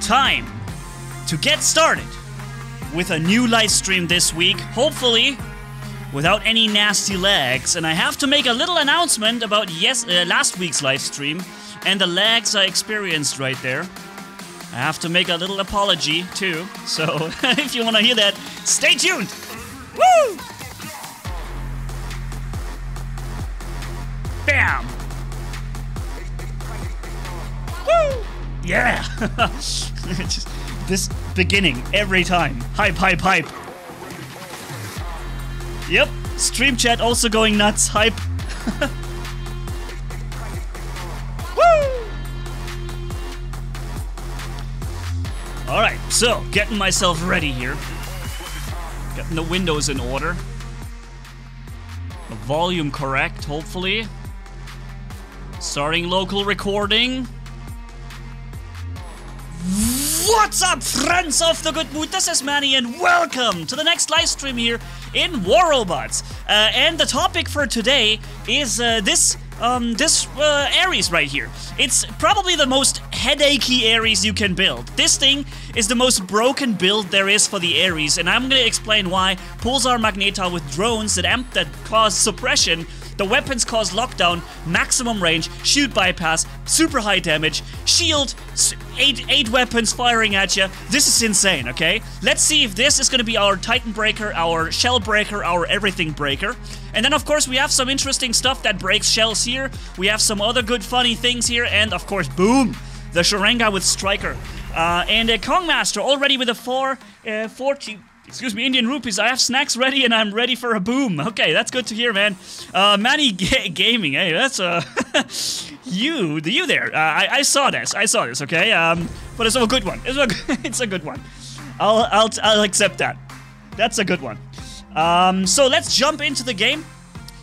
Time to get started with a new live stream this week, hopefully without any nasty lags. And I have to make a little announcement about yes, uh, last week's live stream and the lags I experienced right there. I have to make a little apology too. So if you want to hear that, stay tuned. Woo! Bam! Woo! Yeah! Just this beginning every time. Hype, hype, hype. Yep, stream chat also going nuts. Hype. Woo! Alright, so getting myself ready here. Getting the windows in order. The volume correct, hopefully. Starting local recording. What's up, friends of the good mood? This is Manni, and welcome to the next live stream here in War Robots. Uh, and the topic for today is uh, this um, this uh, Ares right here. It's probably the most headachy Ares you can build. This thing is the most broken build there is for the Ares, and I'm gonna explain why. Pulsar Magnetar with drones that amp that cause suppression the weapons cause lockdown, maximum range, shield bypass, super high damage, shield, eight eight weapons firing at you. This is insane, okay? Let's see if this is gonna be our Titan breaker, our shell breaker, our everything breaker. And then of course we have some interesting stuff that breaks shells here. We have some other good funny things here, and of course, boom! The Sharenga with Striker. Uh, and a Kong Master already with a 4, uh, 40, Excuse me, Indian rupees. I have snacks ready and I'm ready for a boom. Okay, that's good to hear, man. Uh, Manny G Gaming. Hey, that's uh, you, the you there. Uh, I, I saw this. I saw this. Okay. Um, but it's a good one. It's a, it's a good one. I'll, I'll, I'll accept that. That's a good one. Um, so let's jump into the game.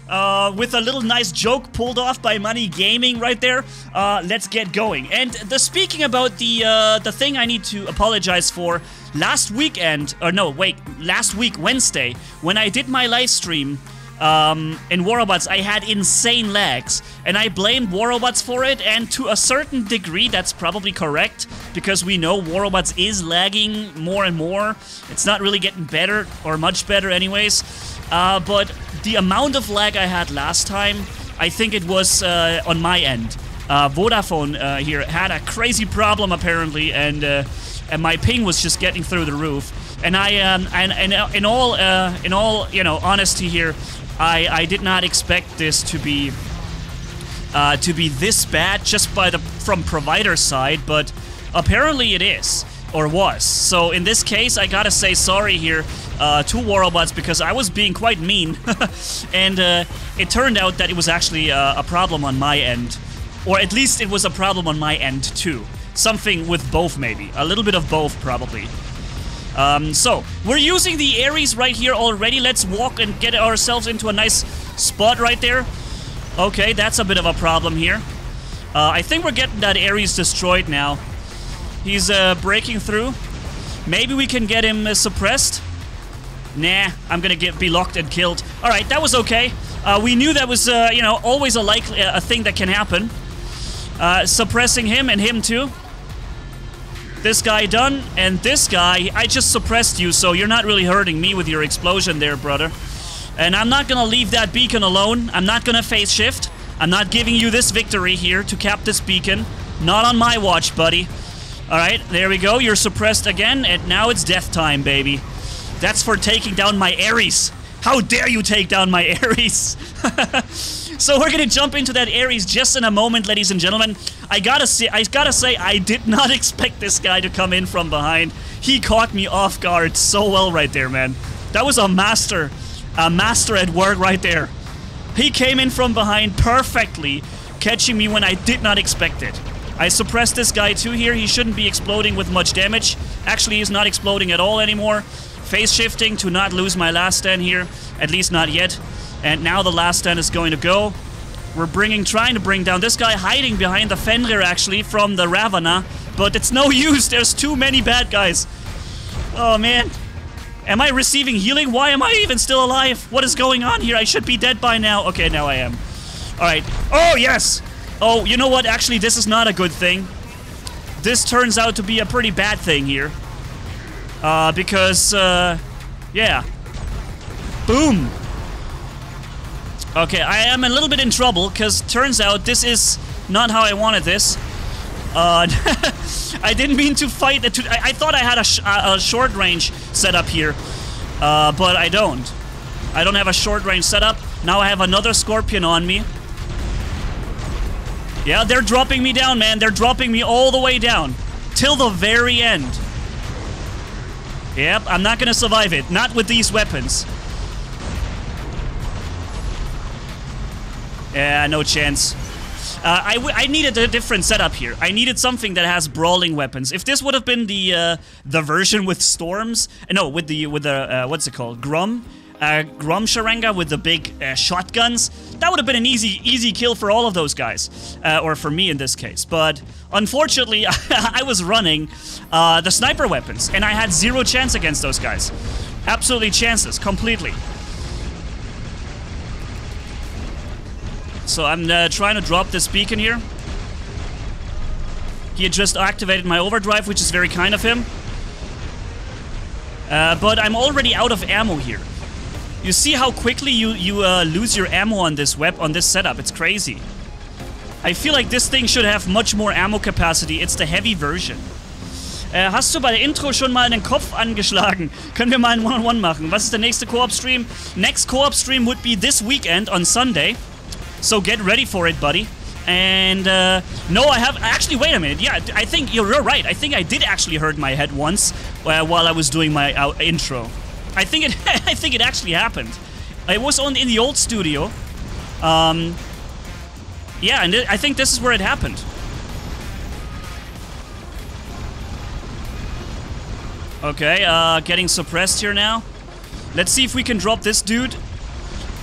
Uh, with a little nice joke pulled off by Money Gaming right there. Uh, let's get going. And the speaking about the uh, the thing I need to apologize for last weekend, or no, wait, last week Wednesday when I did my live stream. Um, in War Robots, I had insane lags, and I blamed War Robots for it, and to a certain degree, that's probably correct, because we know War Robots is lagging more and more. It's not really getting better, or much better anyways. Uh, but the amount of lag I had last time, I think it was uh, on my end. Uh, Vodafone uh, here had a crazy problem apparently, and uh, and my ping was just getting through the roof. And I um, and, and uh, in all uh, in all you know honesty here, I I did not expect this to be to be this bad just by the from provider side, but apparently it is or was. So in this case, I gotta say sorry here uh, to War Robots because I was being quite mean, and uh, it turned out that it was actually uh, a problem on my end, or at least it was a problem on my end too. Something with both, maybe a little bit of both, probably. Um, so we're using the Ares right here already. Let's walk and get ourselves into a nice spot right there. Okay, that's a bit of a problem here. Uh, I think we're getting that Ares destroyed now. He's uh, breaking through. Maybe we can get him uh, suppressed. Nah, I'm gonna get be locked and killed. All right, that was okay. Uh, we knew that was, uh, you know, always a likely a thing that can happen. Uh, suppressing him and him too. This guy done, and this guy, I just suppressed you, so you're not really hurting me with your explosion there, brother. And I'm not gonna leave that beacon alone. I'm not gonna phase shift. I'm not giving you this victory here to cap this beacon. Not on my watch, buddy. Alright, there we go. You're suppressed again, and now it's death time, baby. That's for taking down my Ares. How dare you take down my Ares? so we're gonna jump into that Ares just in a moment, ladies and gentlemen. I gotta say, I gotta say, I did not expect this guy to come in from behind. He caught me off guard so well right there, man. That was a master, a master at work right there. He came in from behind perfectly, catching me when I did not expect it. I suppressed this guy too here. He shouldn't be exploding with much damage. Actually, he's not exploding at all anymore. Phase shifting to not lose my last stand here. At least not yet. And now the last stand is going to go. We're bringing, trying to bring down this guy hiding behind the Fenrir actually from the Ravana. But it's no use. There's too many bad guys. Oh man. Am I receiving healing? Why am I even still alive? What is going on here? I should be dead by now. Okay, now I am. Alright. Oh, yes! Oh, you know what? Actually, this is not a good thing. this turns out to be a pretty bad thing here. Uh, because, uh, yeah. Boom! Okay, I am a little bit in trouble, because turns out this is not how I wanted this. Uh, I didn't mean to fight. I, I thought I had a, sh a short range setup here, uh, but I don't. I don't have a short range setup. Now I have another Scorpion on me. Yeah, they're dropping me down, man. They're dropping me all the way down. Till the very end. Yep, I'm not gonna survive it. Not with these weapons. Yeah, no chance. Uh, I, I needed a different setup here. I needed something that has brawling weapons. If this would have been the uh, the version with storms, no, with the with the uh, what's it called, Grom, uh, Grom Sharenga with the big uh, shotguns, that would have been an easy easy kill for all of those guys, uh, or for me in this case. But unfortunately, I was running uh, the sniper weapons, and I had zero chance against those guys. Absolutely chances, completely. So I'm uh, trying to drop this beacon here. He had just activated my overdrive, which is very kind of him. Uh, but I'm already out of ammo here. You see how quickly you, you uh, lose your ammo on this web on this setup. It's crazy. I feel like this thing should have much more ammo capacity. It's the heavy version. Äh, hast du bei der Intro schon mal den Kopf angeschlagen? Können wir mal ein One-on-One -on -One machen? Was ist der nächste Co-op-Stream? Next Co-op-Stream would be this weekend on Sunday. So get ready for it, buddy. And uh, no, I have actually. Wait a minute. Yeah, I think you're, you're right. I think I did actually hurt my head once uh, while I was doing my uh, intro. I think it. I think it actually happened. It was on in the old studio. Um, yeah, and I think this is where it happened. Okay, uh, getting suppressed here now. Let's see if we can drop this dude.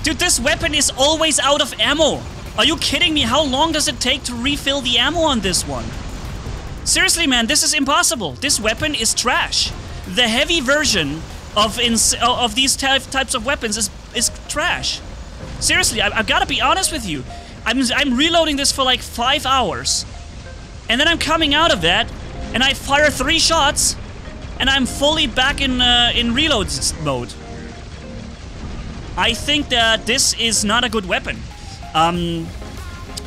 Dude, this weapon is always out of ammo. Are you kidding me? How long does it take to refill the ammo on this one? Seriously, man, this is impossible. This weapon is trash. The heavy version of of these types of weapons is is trash. Seriously, I, have got to be honest with you. I'm I'm reloading this for like five hours, and then I'm coming out of that, and I fire three shots, and I'm fully back in uh, in reload mode. I think that this is not a good weapon. Um,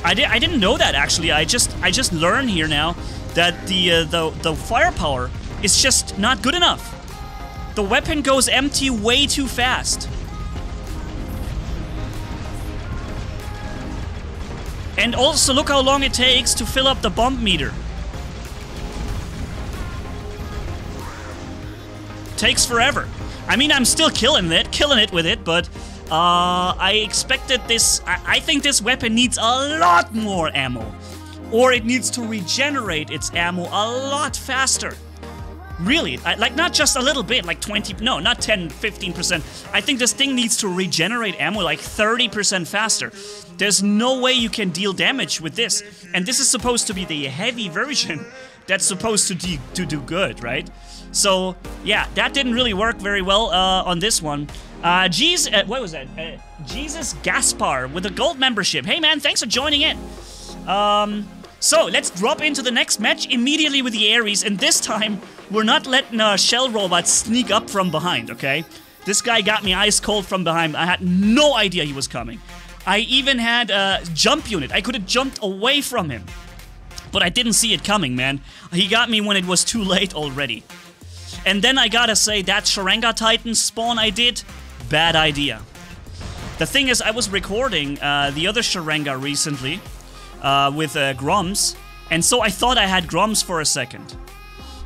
I, di I didn't know that actually. I just I just learned here now that the uh, the the firepower is just not good enough. The weapon goes empty way too fast. And also look how long it takes to fill up the bomb meter. Takes forever. I mean, I'm still killing it, killing it with it, but uh, I expected this. I, I think this weapon needs a lot more ammo, or it needs to regenerate its ammo a lot faster. Really, I, like not just a little bit, like 20, no, not 10, 15%. I think this thing needs to regenerate ammo like 30% faster. There's no way you can deal damage with this. And this is supposed to be the heavy version that's supposed to, to do good, right? So, yeah, that didn't really work very well uh, on this one. Uh, Jeez, uh, what was that? Uh, Jesus Gaspar with a gold membership. Hey, man, thanks for joining in. Um, so, let's drop into the next match immediately with the Ares, and this time, we're not letting a shell robot sneak up from behind, okay? This guy got me ice cold from behind. I had no idea he was coming. I even had a jump unit. I could have jumped away from him. But I didn't see it coming, man. He got me when it was too late already. And then I gotta say, that Sharenga Titan spawn I did, bad idea. The thing is, I was recording uh, the other Sharenga recently uh, with uh, Groms, and so I thought I had Groms for a second.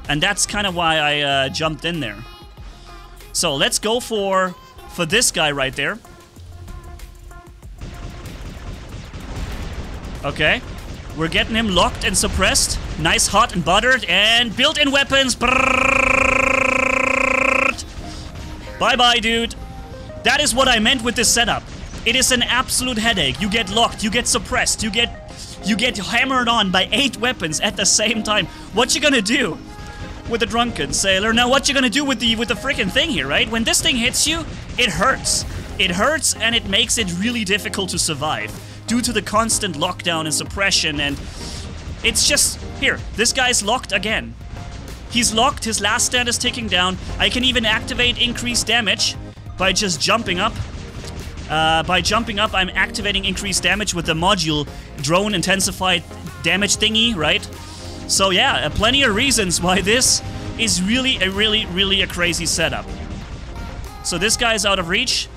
And that's kind of why I uh, jumped in there. So let's go for, for this guy right there. Okay. We're getting him locked and suppressed. Nice hot and buttered and built-in weapons. Bye-bye, dude. That is what I meant with this setup. It is an absolute headache. You get locked, you get suppressed, you get you get hammered on by eight weapons at the same time. What you gonna do with the drunken sailor? Now what you gonna do with the with the freaking thing here, right? When this thing hits you, it hurts. It hurts and it makes it really difficult to survive due to the constant lockdown and suppression and It's just here. This guy's locked again. He's locked. His last stand is ticking down. I can even activate increased damage by just jumping up. Uh, by jumping up, I'm activating increased damage with the module drone intensified damage thingy, right? So yeah, uh, plenty of reasons why this is really, a really, really a crazy setup. So this guy's out of reach.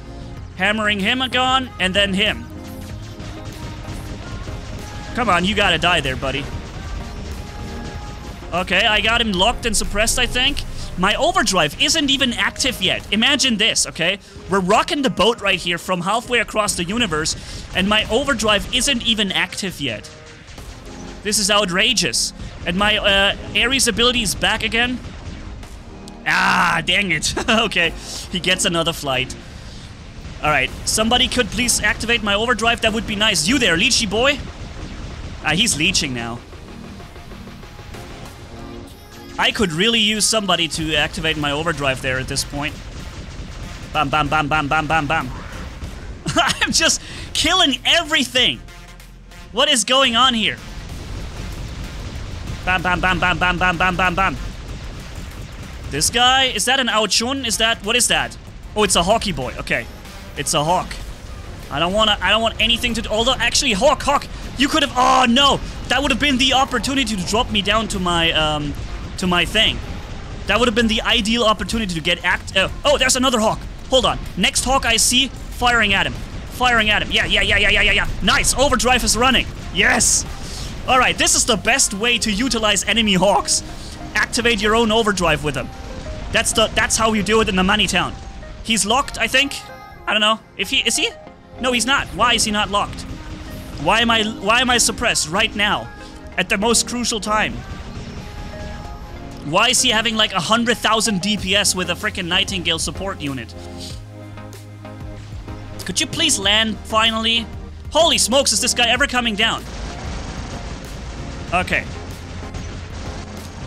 Hammering him gone, and then him. Come on, you gotta die there, buddy. Okay, I got him locked and suppressed, I think. My overdrive isn't even active yet. Imagine this, okay? We're rocking the boat right here from halfway across the universe, and my overdrive isn't even active yet. This is outrageous. And my uh, Ares ability is back again. Ah, dang it. okay, he gets another flight. Alright, somebody could please activate my overdrive. That would be nice. You there, Leechy boy? Ah, he's leeching now. I could really use somebody to activate my overdrive there at this point. Bam, bam, bam, bam, bam, bam, bam. I'm just killing everything. What is going on here? Bam, bam, bam, bam, bam, bam, bam, bam, bam. This guy, is that an Aochun? Is that, what is that? Oh, it's a hockey boy. Okay. It's a hawk. I don't want to, I don't want anything to, although, actually, hawk, hawk, you could have, oh no! That would have been the opportunity to drop me down to my, um, to my thing. That would have been the ideal opportunity to get act. Uh, oh, there's another hawk. Hold on. Next hawk I see, firing at him. Firing at him. Yeah, yeah, yeah, yeah, yeah, yeah, yeah. Nice. Overdrive is running. Yes. All right. This is the best way to utilize enemy hawks. Activate your own overdrive with them. That's the. That's how you do it in the money town. He's locked, I think. I don't know. If he is he? No, he's not. Why is he not locked? Why am I? Why am I suppressed right now, at the most crucial time? Why is he having like a 100,000 DPS with a freaking Nightingale support unit? Could you please land, finally? Holy smokes, is this guy ever coming down? Okay.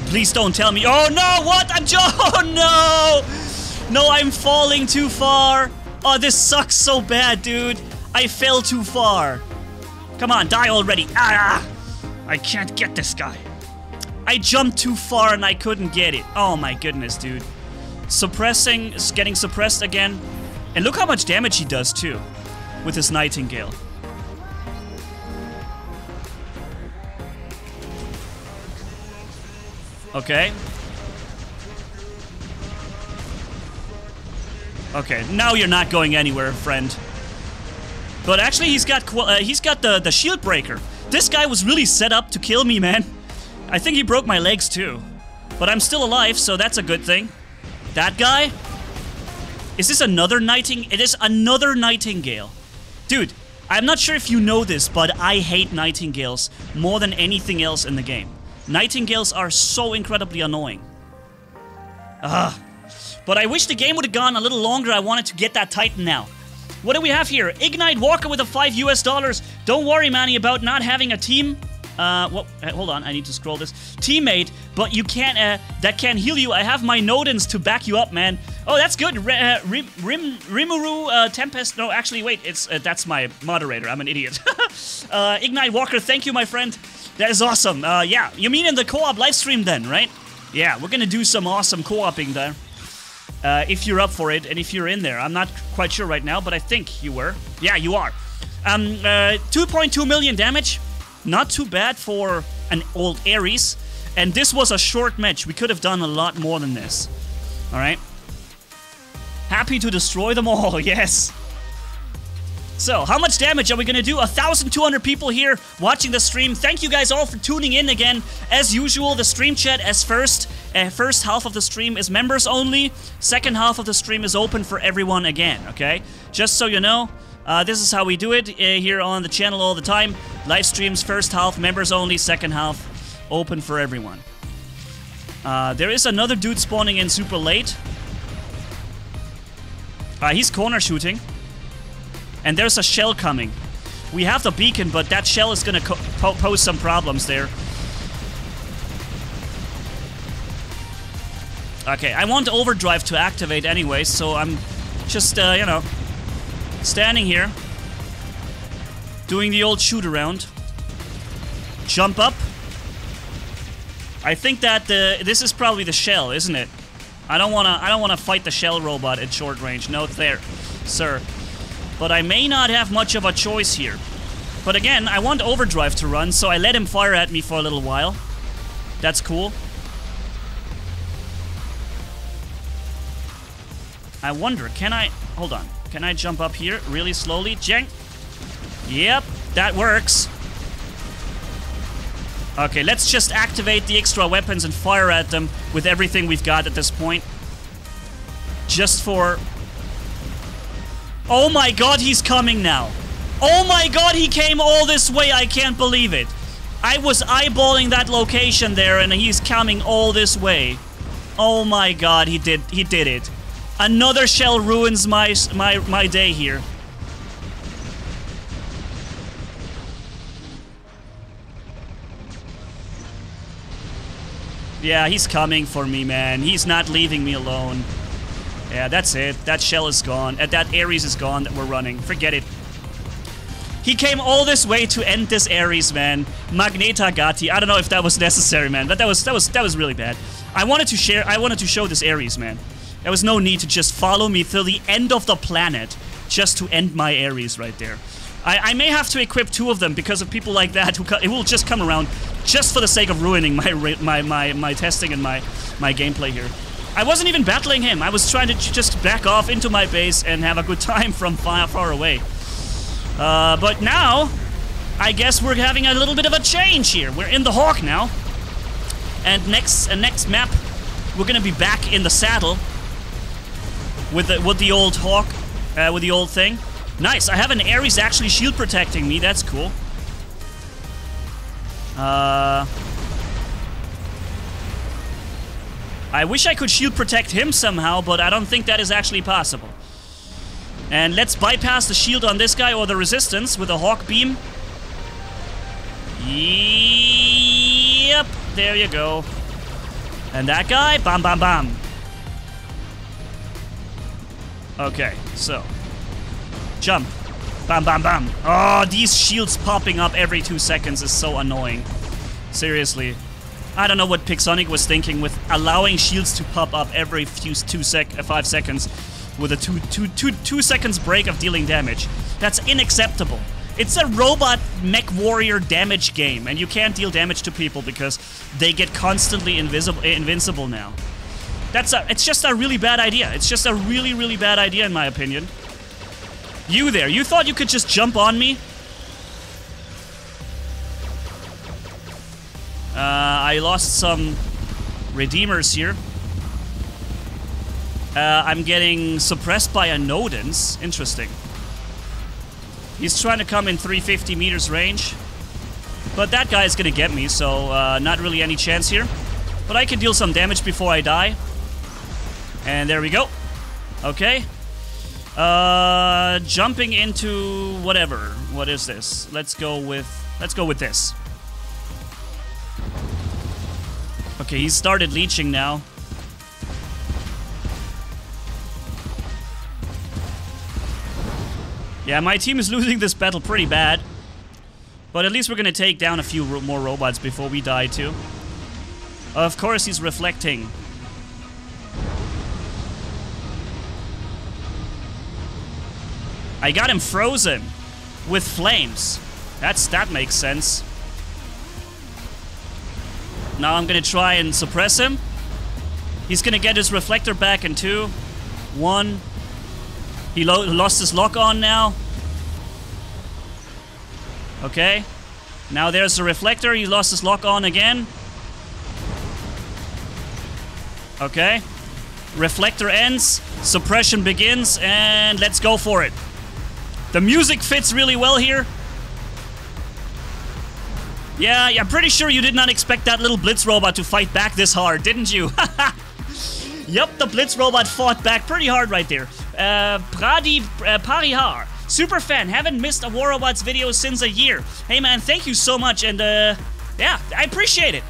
Please don't tell me- Oh no, what? I'm jo- Oh no! No, I'm falling too far. Oh, this sucks so bad, dude. I fell too far. Come on, die already. Ah! I can't get this guy. I jumped too far and I couldn't get it. Oh my goodness, dude. Suppressing, is getting suppressed again. And look how much damage he does too, with his Nightingale. Okay. Okay, now you're not going anywhere, friend. But actually, he's got uh, he's got the the shield breaker. This guy was really set up to kill me, man. I think he broke my legs too. But I'm still alive, so that's a good thing. That guy? Is this another nighting? It is another nightingale. Dude, I'm not sure if you know this, but I hate nightingales more than anything else in the game. Nightingales are so incredibly annoying. Ugh. But I wish the game would have gone a little longer. I wanted to get that Titan now. What do we have here? Ignite Walker with a 5 US dollars. Don't worry, Manni, about not having a team. Uh, well, uh, hold on, I need to scroll this. Teammate, but you can't, uh, that can't heal you. I have my Nodens to back you up, man. Oh, that's good. R uh, Rim, Rim, Rimuru, uh, Tempest. No, actually, wait, it's, that's my moderator. I'm an idiot. uh, Ignite Walker, thank you, my friend. That is awesome. Uh, yeah, you mean in the co-op live stream then, right? Yeah, we're gonna do some awesome co-oping there. Uh, if you're up for it and if you're in there. I'm not quite sure right now, but I think you were. Yeah, you are. Um, uh, 2.2 million damage. Not too bad for an old Ares. And this was a short match. We could have done a lot more than this. Alright? Happy to destroy them all, yes. So, how much damage are we gonna do? 1,200 people here watching the stream. Thank you guys all for tuning in again. As usual, the stream chat as first. Uh, first half of the stream is members only. Second half of the stream is open for everyone again, okay? Just so you know, uh, this is how we do it uh, here on the channel all the time. Live streams, first half, members only, second half, open for everyone. Uh, there is another dude spawning in super late. Uh, he's corner shooting. And there's a shell coming. We have the beacon, but that shell is gonna po pose some problems there. Okay, I want overdrive to activate anyway, so I'm just, uh, you know, standing here, doing the old shoot around. Jump up, I think that the this is probably the shell, isn't it? I don't wanna I don't wanna fight the shell robot at short range. No, there, sir. But I may not have much of a choice here. But again, I want overdrive to run, so I let him fire at me for a little while. That's cool. I wonder, can I... Hold on. Can I jump up here really slowly? Jeng. Yep, that works. Okay, let's just activate the extra weapons and fire at them with everything we've got at this point. Just for... Oh my god, he's coming now. Oh my god, he came all this way. I can't believe it. I was eyeballing that location there and he's coming all this way. Oh my god, he did he did it. Another shell ruins my my my day here. Yeah, he's coming for me, man. He's not leaving me alone. Yeah, that's it. That shell is gone. Uh, that Ares is gone that we're running. Forget it. He came all this way to end this Ares, man. Magneta Gatti. I don't know if that was necessary, man, but that was that was that was really bad. I wanted to share I wanted to show this Ares, man. There was no need to just follow me till the end of the planet just to end my Ares right there. I, I may have to equip two of them because of people like that who it will just come around just for the sake of ruining my my my my testing and my my gameplay here. I wasn't even battling him. I was trying to just back off into my base and have a good time from far far away. Uh, but now, I guess we're having a little bit of a change here. We're in the Hawk now. And next uh, next map, we're gonna be back in the saddle with the with the old Hawk, uh, with the old thing. Nice. I have an Ares actually shield protecting me. That's cool. Uh, I wish I could shield protect him somehow, but I don't think that is actually possible. And let's bypass the shield on this guy or the resistance with a Hawk Beam. Yep, there you go. And that guy, bam, bam, bam. Okay, so. Jump. Bam, bam, bam. Oh, these shields popping up every two seconds is so annoying. Seriously. I don't know what Pixonic was thinking with allowing shields to pop up every few two sec, uh, five seconds with a two, two, two, two seconds break of dealing damage. That's unacceptable. It's a robot mech warrior damage game, and you can't deal damage to people because they get constantly invisible, invincible now. That's a, it's just a really bad idea. It's just a really, really bad idea in my opinion. You there, you thought you could just jump on me? Uh, I lost some redeemers here. Uh, I'm getting suppressed by a Nodens. Interesting. He's trying to come in 350 meters range. But that guy is gonna get me, so uh, not really any chance here. But I can deal some damage before I die. And there we go. Okay. Uh, jumping into whatever. What is this? Let's go with... Let's go with this. Okay, he started leeching now. Yeah, my team is losing this battle pretty bad. But at least we're gonna take down a few ro more robots before we die too. Of course he's reflecting. I got him frozen with flames. That's that makes sense. Now I'm gonna try and suppress him. He's gonna get his reflector back in two, one, he lo lost his lock on now. Okay. Now there's the reflector. He lost his lock on again. Okay. Reflector ends. Suppression begins. And let's go for it. The music fits really well here. Yeah, I'm pretty sure you did not expect that little Blitz robot to fight back this hard, didn't you? yep, the Blitz robot fought back pretty hard right there uh, Pradi uh, Parihar. Super fan, haven't missed a War Robots video since a year. Hey man, thank you so much, and uh, yeah, I appreciate it.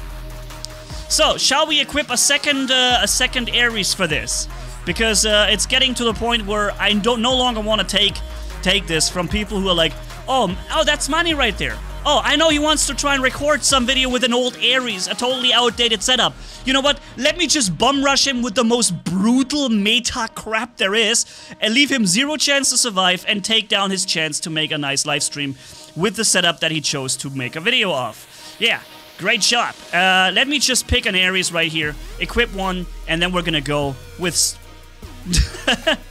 So, shall we equip a second uh, a second Ares for this? Because uh, it's getting to the point where I don't no longer want to take take this from people who are like, oh, oh, that's money right there. Oh, I know he wants to try and record some video with an old Ares, a totally outdated setup. You know what? Let me just bum rush him with the most brutal meta crap there is and leave him zero chance to survive and take down his chance to make a nice live stream with the setup that he chose to make a video of. Yeah, great job. Uh, let me just pick an Ares right here, equip one, and then we're gonna go with...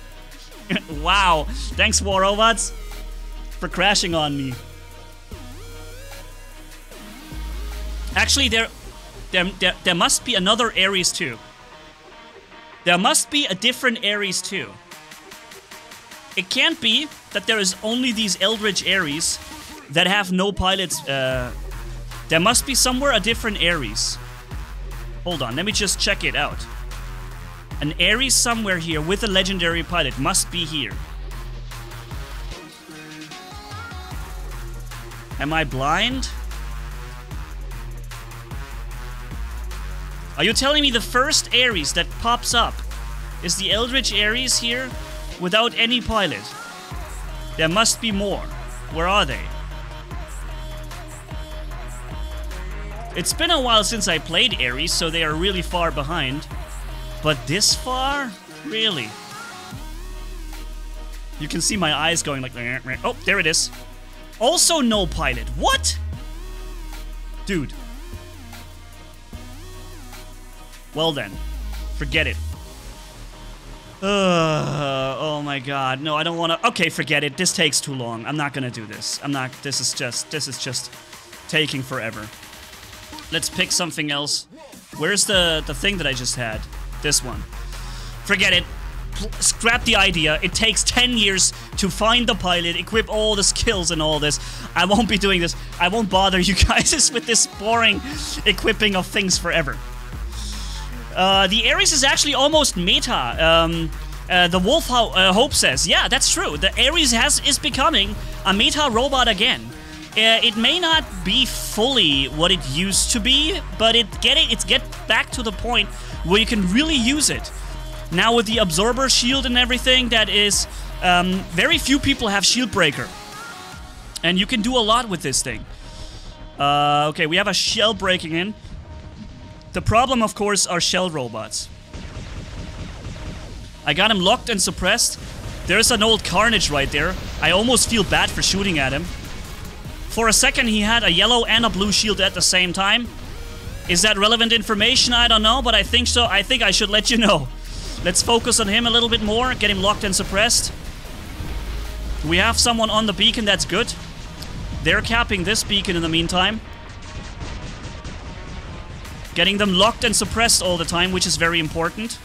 wow, thanks War Robots for crashing on me. Actually, there, there, there, there must be another Ares too. There must be a different Ares too. It can't be that there is only these Eldritch Ares that have no pilots. Uh, there must be somewhere a different Ares. Hold on, let me just check it out. An Ares somewhere here with a legendary pilot must be here. Am I blind? Are you telling me the first Ares that pops up is the Eldritch Ares here without any pilot? There must be more. Where are they? It's been a while since I played Ares, so they are really far behind. But this far? Really? You can see my eyes going like... Oh, there it is. Also no pilot. What? Dude. Well then, forget it. Uh, oh my god. No, I don't want to... Okay, forget it. This takes too long. I'm not gonna do this. I'm not... This is just... This is just taking forever. Let's pick something else. Where's the, the thing that I just had? This one. Forget it. Scrap the idea. It takes 10 years to find the pilot, equip all the skills and all this. I won't be doing this. I won't bother you guys with this boring equipping of things forever. Uh, the Ares is actually almost meta. Um, uh, the Wolf Ho uh, Hope says, yeah, that's true. The Ares has is becoming a meta robot again. Uh, it may not be fully what it used to be, but it getting it's get back to the point where you can really use it. Now with the absorber shield and everything, that is um, very few people have shield breaker, and you can do a lot with this thing. Uh, okay, we have a shell breaking in. The problem, of course, are shell robots. I got him locked and suppressed. There's an old Carnage right there. I almost feel bad for shooting at him. For a second, he had a yellow and a blue shield at the same time. Is that relevant information? I don't know, but I think so. I think I should let you know. Let's focus on him a little bit more, get him locked and suppressed. We have someone on the beacon, that's good. They're capping this beacon in the meantime. Getting them locked and suppressed all the time, which is very important.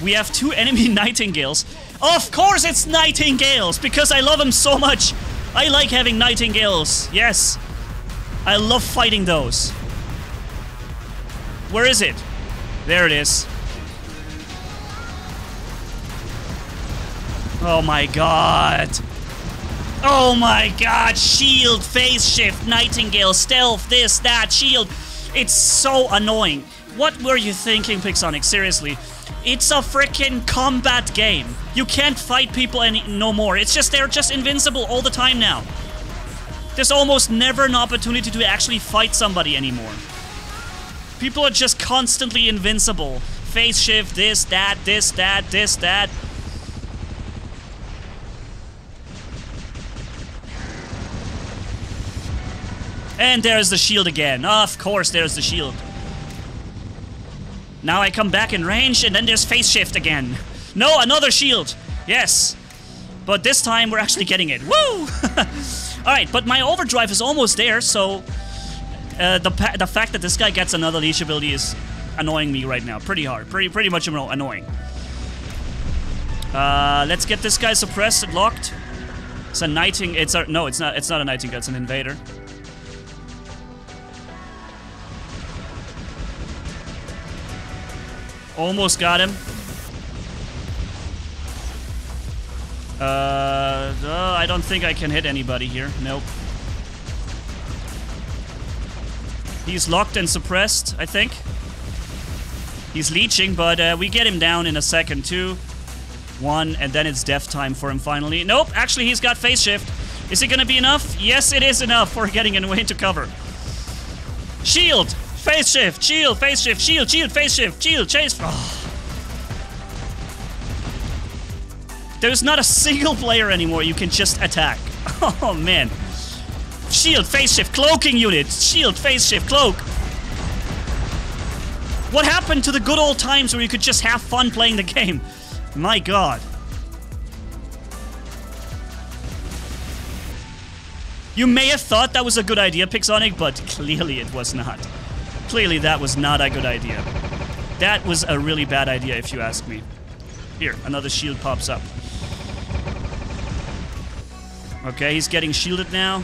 We have two enemy Nightingales. Of course it's Nightingales, because I love them so much. I like having Nightingales, yes. I love fighting those. Where is it? There it is. Oh my god. Oh my god, shield, phase shift, Nightingale, stealth, this, that, shield. It's so annoying. What were you thinking, Pixonic? Seriously. It's a freaking combat game. You can't fight people any no more. It's just they're just invincible all the time now. There's almost never an opportunity to actually fight somebody anymore. People are just constantly invincible. Phase shift, this, that, this, that, this, that. And there's the shield again. Of course, there's the shield. Now I come back in range, and then there's phase shift again. No, another shield. Yes. But this time, we're actually getting it. Woo! Alright, but my overdrive is almost there, so... Uh, the, the fact that this guy gets another leash ability is annoying me right now. Pretty hard. Pretty, pretty much annoying. Uh, let's get this guy suppressed and locked. It's a nighting... It's a... No, it's not, it's not a nightingale. It's an invader. Almost got him. Uh, uh, I don't think I can hit anybody here. Nope. He's locked and suppressed, I think. He's leeching, but uh, we get him down in a second. Two, one, and then it's death time for him finally. Nope, actually he's got phase shift. Is it gonna be enough? Yes, it is enough for getting into cover. Shield! Phase shift! Shield! Phase shift! Shield! Shield! Phase shift! Shield! Chase! Oh. There's not a single player anymore you can just attack. Oh man. Shield, phase shift, cloaking unit. Shield, phase shift, cloak. What happened to the good old times where you could just have fun playing the game? My god. You may have thought that was a good idea, Pixonic, but clearly it was not. Clearly that was not a good idea. That was a really bad idea, if you ask me. Here, another shield pops up. Okay, he's getting shielded now.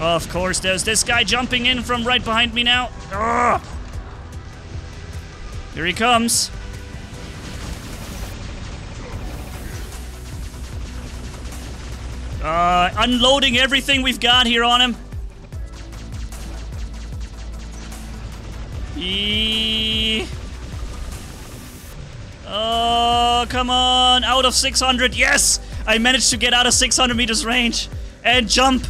Of course, there's this guy jumping in from right behind me now. Ugh. Here he comes. Uh, unloading everything we've got here on him. E oh, come on. Out of 600. Yes! I managed to get out of 600 meters range. And jump.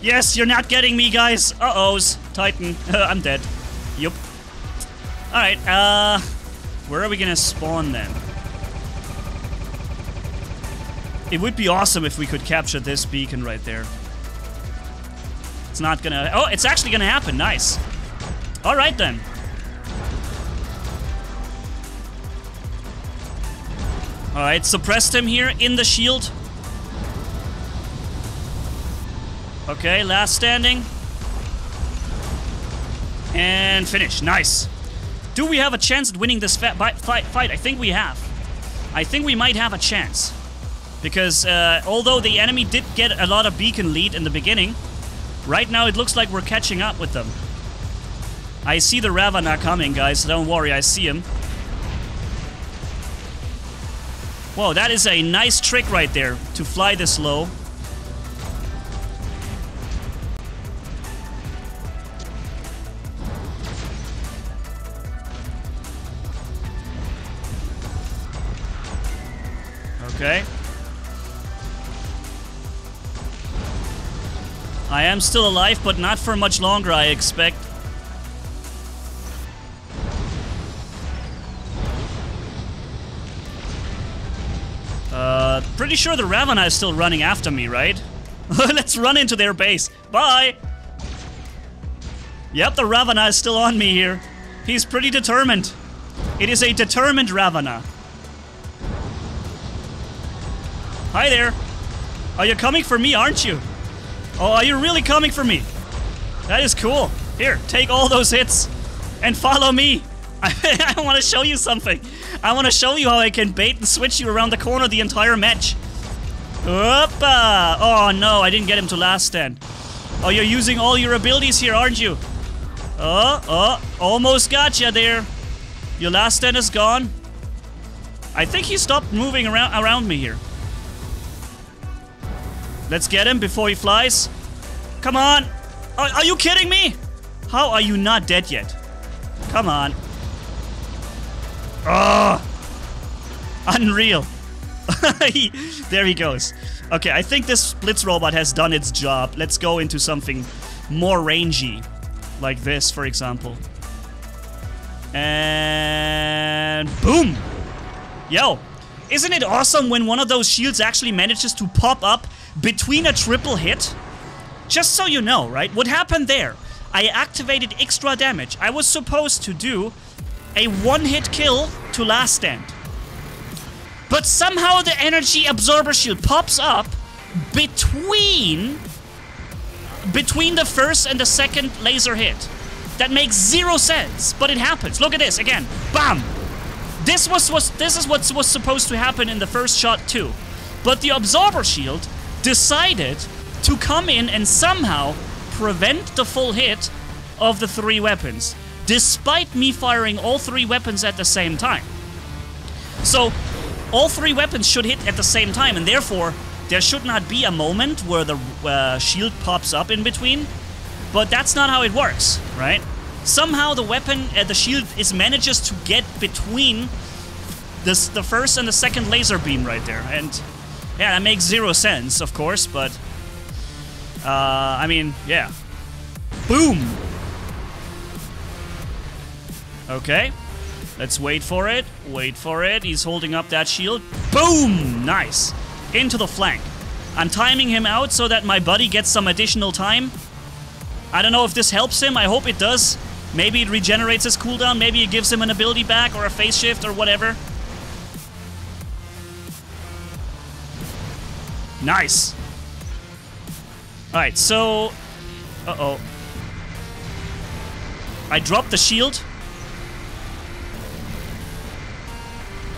Yes, you're not getting me, guys. Uh-ohs. Titan. I'm dead. Yup. Alright, uh... Where are we gonna spawn then? It would be awesome if we could capture this beacon right there. It's not gonna... Oh, it's actually gonna happen. Nice. Alright then. Alright, suppressed him here in the shield. Okay, last standing. And finish. Nice. Do we have a chance at winning this fight? I think we have. I think we might have a chance. Because uh, although the enemy did get a lot of beacon lead in the beginning, right now it looks like we're catching up with them. I see the Ravana coming, guys. Don't worry, I see him. Whoa, that is a nice trick right there to fly this low. Okay. I am still alive, but not for much longer, I expect. Uh, pretty sure the Ravana is still running after me, right? Let's run into their base. Bye! Yep, the Ravana is still on me here. He's pretty determined. It is a determined Ravana. Hi there. Are you coming for me, aren't you? Oh, are you really coming for me? That is cool. Here, take all those hits and follow me. I, I want to show you something. I want to show you how I can bait and switch you around the corner the entire match. Oppa! Oh no, I didn't get him to last stand. Oh, you're using all your abilities here, aren't you? Oh, oh, almost got you there. Your last stand is gone. I think he stopped moving around around me here. Let's get him before he flies. Come on. Are, are you kidding me? How are you not dead yet? Come on. Oh! Unreal. there he goes. Okay, I think this Blitz robot has done its job. Let's go into something more rangy. Like this, for example. And... Boom! Yo! Isn't it awesome when one of those shields actually manages to pop up between a triple hit? Just so you know, right? What happened there? I activated extra damage. I was supposed to do a one-hit kill to last stand. But somehow the energy absorber shield pops up between between the first and the second laser hit. That makes zero sense, but it happens. Look at this again. Bam! This was, was this is what was supposed to happen in the first shot too. But the absorber shield decided to come in and somehow prevent the full hit of the three weapons, despite me firing all three weapons at the same time. So, all three weapons should hit at the same time, and therefore, there should not be a moment where the uh, shield pops up in between. But that's not how it works, right? Somehow the weapon, uh, the shield, is manages to get between this, the first and the second laser beam right there, and Yeah, that makes zero sense, of course, but... Uh, I mean, yeah. Boom! Okay. Let's wait for it. Wait for it. He's holding up that shield. Boom! Nice. Into the flank. I'm timing him out so that my buddy gets some additional time. I don't know if this helps him. I hope it does. Maybe it regenerates his cooldown. Maybe it gives him an ability back or a phase shift or whatever. Nice. Alright, so... Uh-oh. I dropped the shield.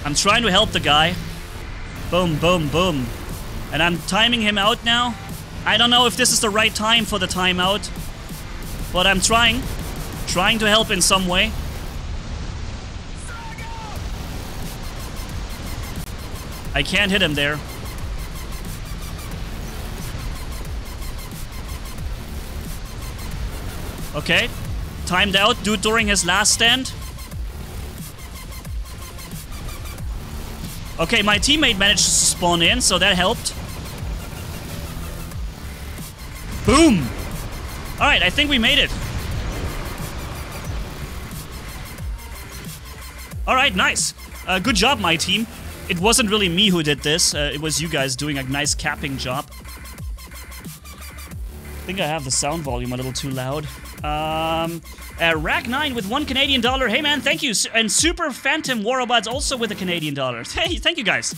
I'm trying to help the guy. Boom, boom, boom. And I'm timing him out now. I don't know if this is the right time for the timeout. But I'm trying. Trying to help in some way. I can't hit him there. Okay. Timed out. Dude during his last stand. Okay, my teammate managed to spawn in, so that helped. Boom! Alright, I think we made it. Alright, nice. Uh, good job, my team. It wasn't really me who did this. Uh, it was you guys doing a nice capping job. I think I have the sound volume a little too loud. Um, uh, Rack9 with one Canadian dollar. Hey man, thank you. And Super Phantom Warrobots also with a Canadian dollar. Hey, thank you guys.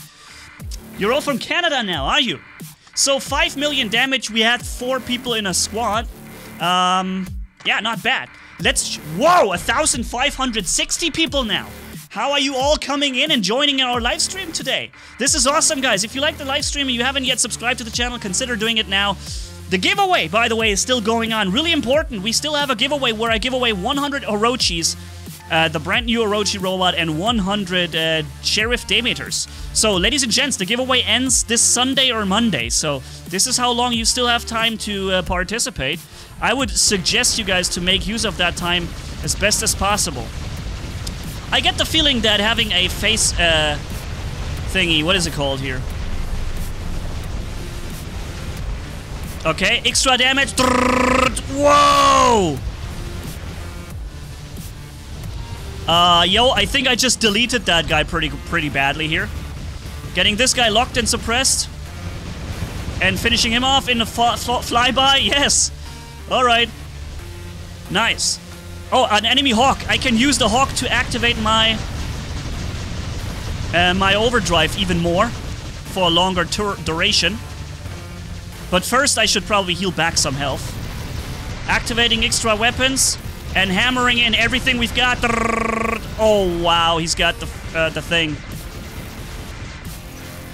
You're all from Canada now, are you? So 5 million damage. We had four people in a squad. Um, yeah, not bad. Let's... Whoa, 1,560 people now. How are you all coming in and joining in our live stream today? This is awesome, guys. If you like the live stream and you haven't yet subscribed to the channel, consider doing it now. The giveaway, by the way, is still going on. Really important. We still have a giveaway where I give away 100 Orochis, uh, the brand new Orochi robot, and 100 uh, Sheriff Demeters. So, ladies and gents, the giveaway ends this Sunday or Monday. So, this is how long you still have time to uh, participate. I would suggest you guys to make use of that time as best as possible. I get the feeling that having a face uh, thingy, what is it called here? Okay, extra damage. Whoa! Uh, yo, I think I just deleted that guy pretty pretty badly here. Getting this guy locked and suppressed. And finishing him off in a flyby. Yes. All right. Nice. Oh, an enemy hawk. I can use the hawk to activate my uh, my overdrive even more for a longer duration. But first, I should probably heal back some health. Activating extra weapons and hammering in everything we've got. Oh, wow, he's got the, uh, the thing.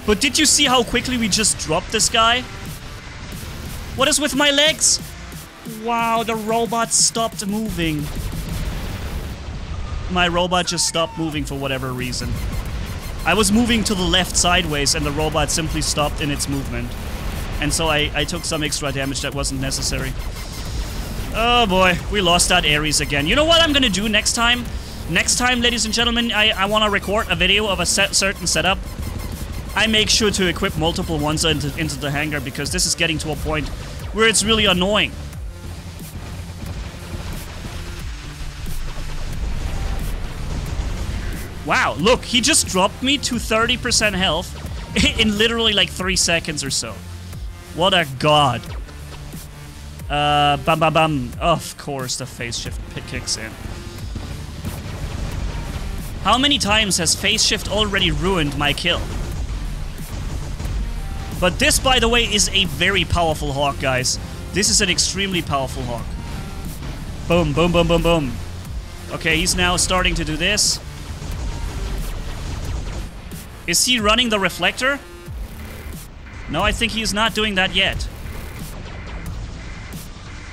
But did you see how quickly we just dropped this guy? What is with my legs? Wow, the robot stopped moving. My robot just stopped moving for whatever reason. I was moving to the left sideways and the robot simply stopped in its movement. And so I, I took some extra damage that wasn't necessary. Oh boy, we lost that Ares again. You know what I'm gonna do next time? Next time, ladies and gentlemen, I, I want to record a video of a set, certain setup. I make sure to equip multiple ones into, into the hangar because this is getting to a point where it's really annoying. Wow, look, he just dropped me to 30% health in literally like 3 seconds or so. What a god. Uh, bam bam bam. Of course, the phase shift kicks in. How many times has phase shift already ruined my kill? But this, by the way, is a very powerful Hawk, guys. This is an extremely powerful Hawk. Boom, boom, boom, boom, boom. Okay, he's now starting to do this. Is he running the reflector? No, I think he's not doing that yet.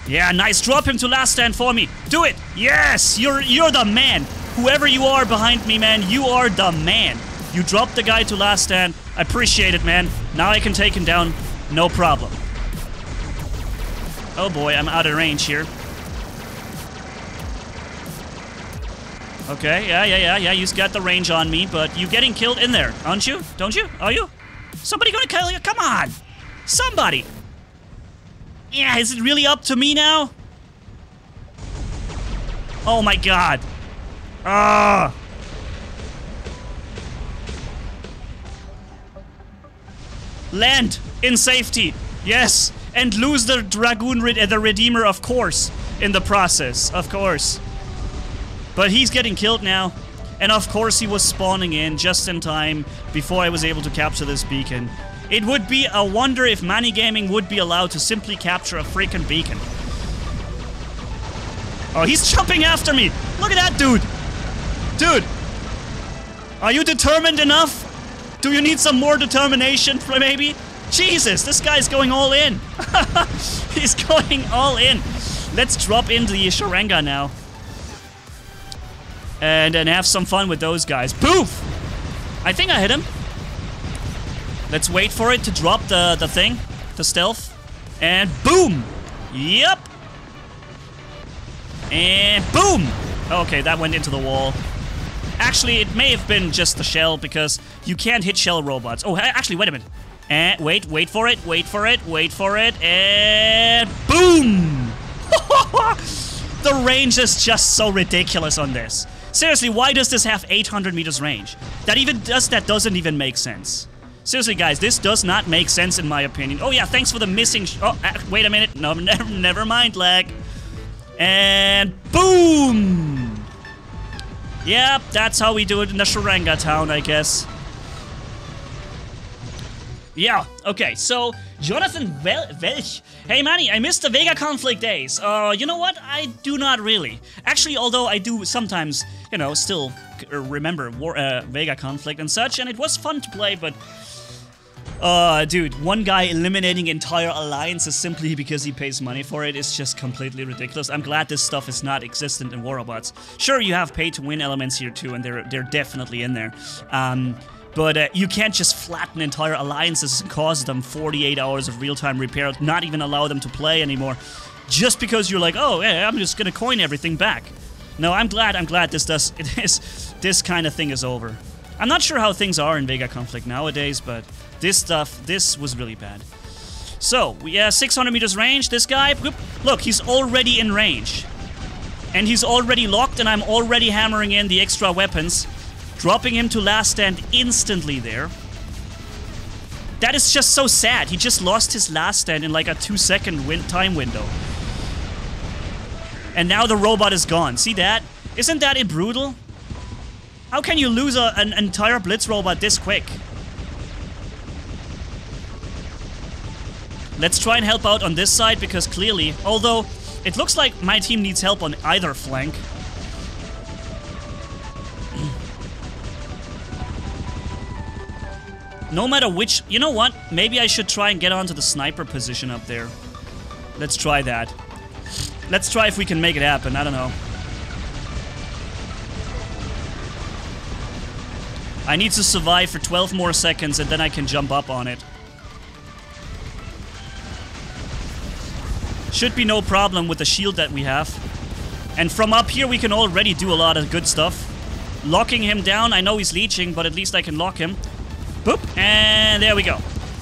Yeah, nice. Drop him to last stand for me. Do it. Yes, you're you're the man. Whoever you are behind me, man, you are the man. You dropped the guy to last stand. I appreciate it, man. Now I can take him down. No problem. Oh boy, I'm out of range here. Okay, yeah, yeah, yeah, yeah. You've got the range on me, but you're getting killed in there, aren't you? Don't you? Are you? Somebody gonna kill you? Come on! Somebody! Yeah, is it really up to me now? Oh my god. Ah! Land in safety. Yes. And lose the Dragoon, uh, the Redeemer, of course, in the process. Of course. But he's getting killed now. And of course he was spawning in just in time before I was able to capture this beacon. It would be a wonder if Manni Gaming would be allowed to simply capture a freaking beacon. Oh, he's jumping after me! Look at that dude! Dude! Are you determined enough? Do you need some more determination, maybe? Jesus, this guy's going all in! he's going all in! Let's drop into the Sharenga now and and have some fun with those guys. Poof! I think I hit him. Let's wait for it to drop the, the thing, the stealth. And boom! Yep! And boom! Okay, that went into the wall. Actually, it may have been just the shell because you can't hit shell robots. Oh, actually, wait a minute. And wait, wait for it, wait for it, wait for it, and boom! the range is just so ridiculous on this. Seriously, why does this have 800 meters range? That even does that doesn't even make sense. Seriously, guys, this does not make sense in my opinion. Oh yeah, thanks for the missing. oh, uh, wait a minute. No, never, never mind, lag. And boom. Yep, that's how we do it in the Sharenga town, I guess. Yeah, okay, so Jonathan Wel Welch. Hey Manni, I missed the Vega conflict days. Uh, you know what? I do not really. Actually, although I do sometimes, you know, still remember War uh, Vega conflict and such, and it was fun to play, but... Uh, dude, one guy eliminating entire alliances simply because he pays money for it is just completely ridiculous. I'm glad this stuff is not existent in War Robots. Sure, you have pay-to-win elements here too, and they're, they're definitely in there. Um, but uh, you can't just flatten entire alliances and cause them 48 hours of real-time repair, not even allow them to play anymore, just because you're like, oh, yeah, I'm just gonna coin everything back. No, I'm glad, I'm glad this does, it is, this kind of thing is over. I'm not sure how things are in Vega Conflict nowadays, but this stuff, this was really bad. So, we have 600 meters range, this guy, look, he's already in range. And he's already locked, and I'm already hammering in the extra weapons dropping him to last stand instantly there. That is just so sad. He just lost his last stand in like a two second win time window. And now the robot is gone. See that? Isn't that it brutal? How can you lose a, an entire Blitz robot this quick? Let's try and help out on this side because clearly, although it looks like my team needs help on either flank, No matter which... You know what? Maybe I should try and get onto the sniper position up there. Let's try that. Let's try if we can make it happen. I don't know. I need to survive for 12 more seconds and then I can jump up on it. Should be no problem with the shield that we have. And from up here we can already do a lot of good stuff. Locking him down, I know he's leeching, but at least I can lock him. Boop. And there we go.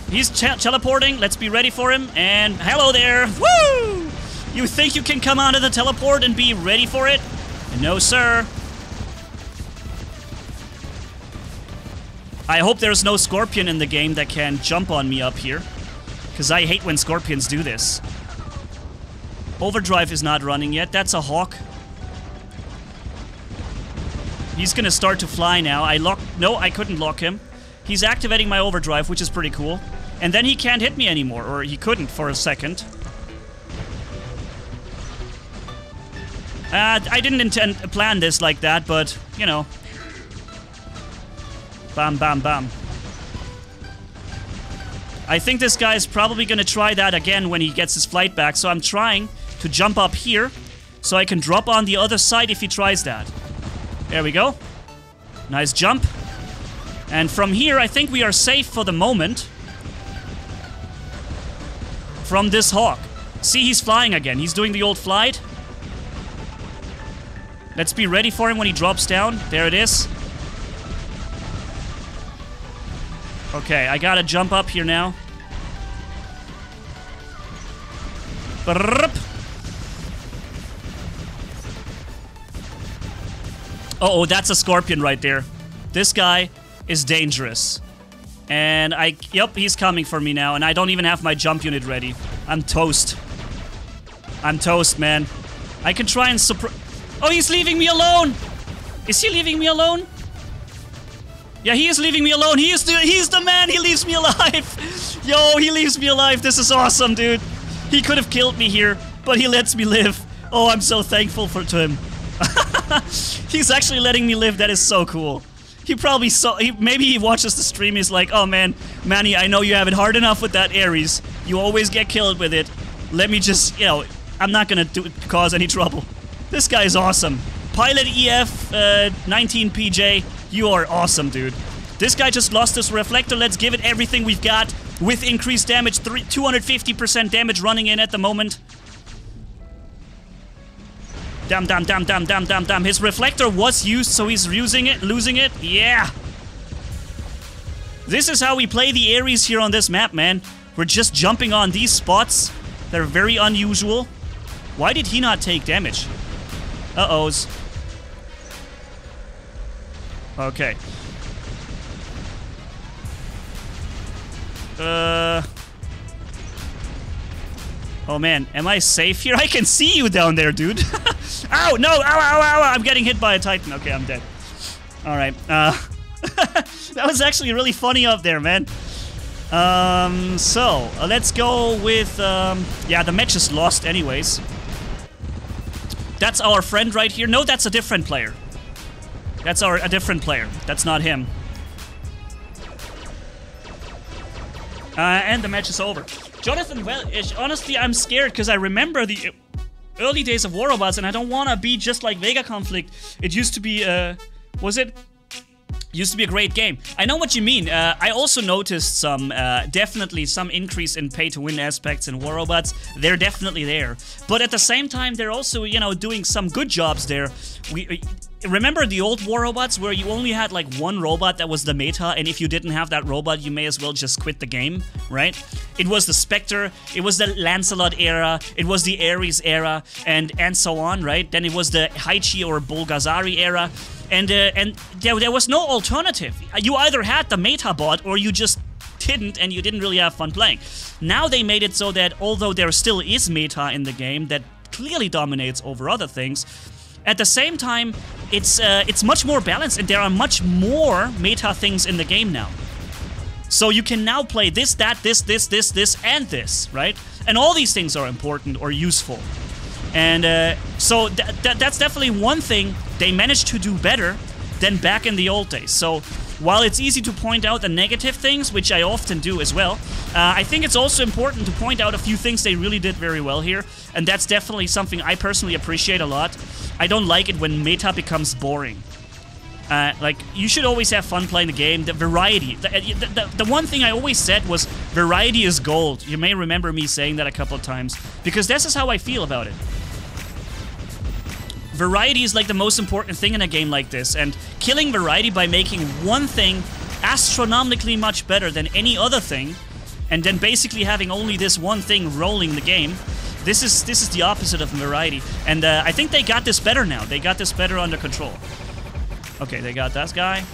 He's teleporting. Let's be ready for him. And hello there. Woo! You think you can come out of the teleport and be ready for it? No, sir. I hope there's no scorpion in the game that can jump on me up here. Because I hate when scorpions do this. Overdrive is not running yet. That's a hawk. He's gonna start to fly now. I locked... No, I couldn't lock him. He's activating my overdrive, which is pretty cool. And then he can't hit me anymore, or he couldn't for a second. Uh, I didn't intend plan this like that, but, you know. Bam, bam, bam. I think this guy is probably going to try that again when he gets his flight back, so I'm trying to jump up here so I can drop on the other side if he tries that. There we go. Nice jump. And from here, I think we are safe for the moment. From this hawk. See, he's flying again. He's doing the old flight. Let's be ready for him when he drops down. There it is. Okay, I gotta jump up here now. Uh oh, that's a scorpion right there. This guy is dangerous. And I, yep, he's coming for me now, and I don't even have my jump unit ready. I'm toast. I'm toast, man. I can try and surprise. Oh, he's leaving me alone! Is he leaving me alone? Yeah, he is leaving me alone. He is the he's the man. He leaves me alive. Yo, he leaves me alive. This is awesome, dude. He could have killed me here, but he lets me live. Oh, I'm so thankful for to him. he's actually letting me live. That is so cool. He probably saw. He, maybe he watches the stream. He's like, "Oh man, Manni, I know you have it hard enough with that Ares. You always get killed with it. Let me just, you know, I'm not gonna do, cause any trouble." This guy is awesome. Pilot EF uh, 19PJ, you are awesome, dude. This guy just lost his reflector. Let's give it everything we've got with increased damage. 250% damage running in at the moment. Damn, damn, damn, damn, damn, damn, damn. His reflector was used, so he's using it, losing it. Yeah. This is how we play the Ares here on this map, man. We're just jumping on these spots. They're very unusual. Why did he not take damage? Uh-ohs. Okay. Uh... Oh man, am I safe here? I can see you down there, dude. ow, no, ow, ow, ow, I'm getting hit by a titan. Okay, I'm dead. Alright, uh... that was actually really funny up there, man. Um, so, uh, let's go with, um... Yeah, the match is lost anyways. That's our friend right here. No, that's a different player. That's our a different player. That's not him. Uh, and the match is over. Jonathan, well, honestly, I'm scared because I remember the early days of War Robots and I don't want to be just like Vega Conflict. It used to be, uh, was it used to be a great game. I know what you mean. Uh, I also noticed some, uh, definitely some increase in pay-to-win aspects in War Robots. They're definitely there. But at the same time, they're also, you know, doing some good jobs there. We remember the old war robots where you only had like one robot that was the meta and if you didn't have that robot you may as well just quit the game right it was the spectre it was the lancelot era it was the ares era and and so on right then it was the Haechi or Bulgasari era and uh, and there, there was no alternative. You either had the meta bot or you just didn't and you didn't really have fun playing. Now they made it so that although there still is meta in the game that clearly dominates over other things, at the same time it's uh, it's much more balanced and there are much more meta things in the game now. So you can now play this, that, this, this, this, this, and this, right? And all these things are important or useful. And uh, so th th that's definitely one thing they managed to do better than back in the old days. So while it's easy to point out the negative things, which I often do as well, uh, I think it's also important to point out a few things they really did very well here, and that's definitely something I personally appreciate a lot. I don't like it when meta becomes boring. Uh, like, you should always have fun playing the game. The variety. The, the, the, the, one thing I always said was, variety is gold. You may remember me saying that a couple of times, because this is how I feel about it. Variety is like the most important thing in a game like this, and killing variety by making one thing astronomically much better than any other thing, and then basically having only this one thing rolling the game, this is this is the opposite of variety. And uh, I think they got this better now. They got this better under control. Okay, they got that guy.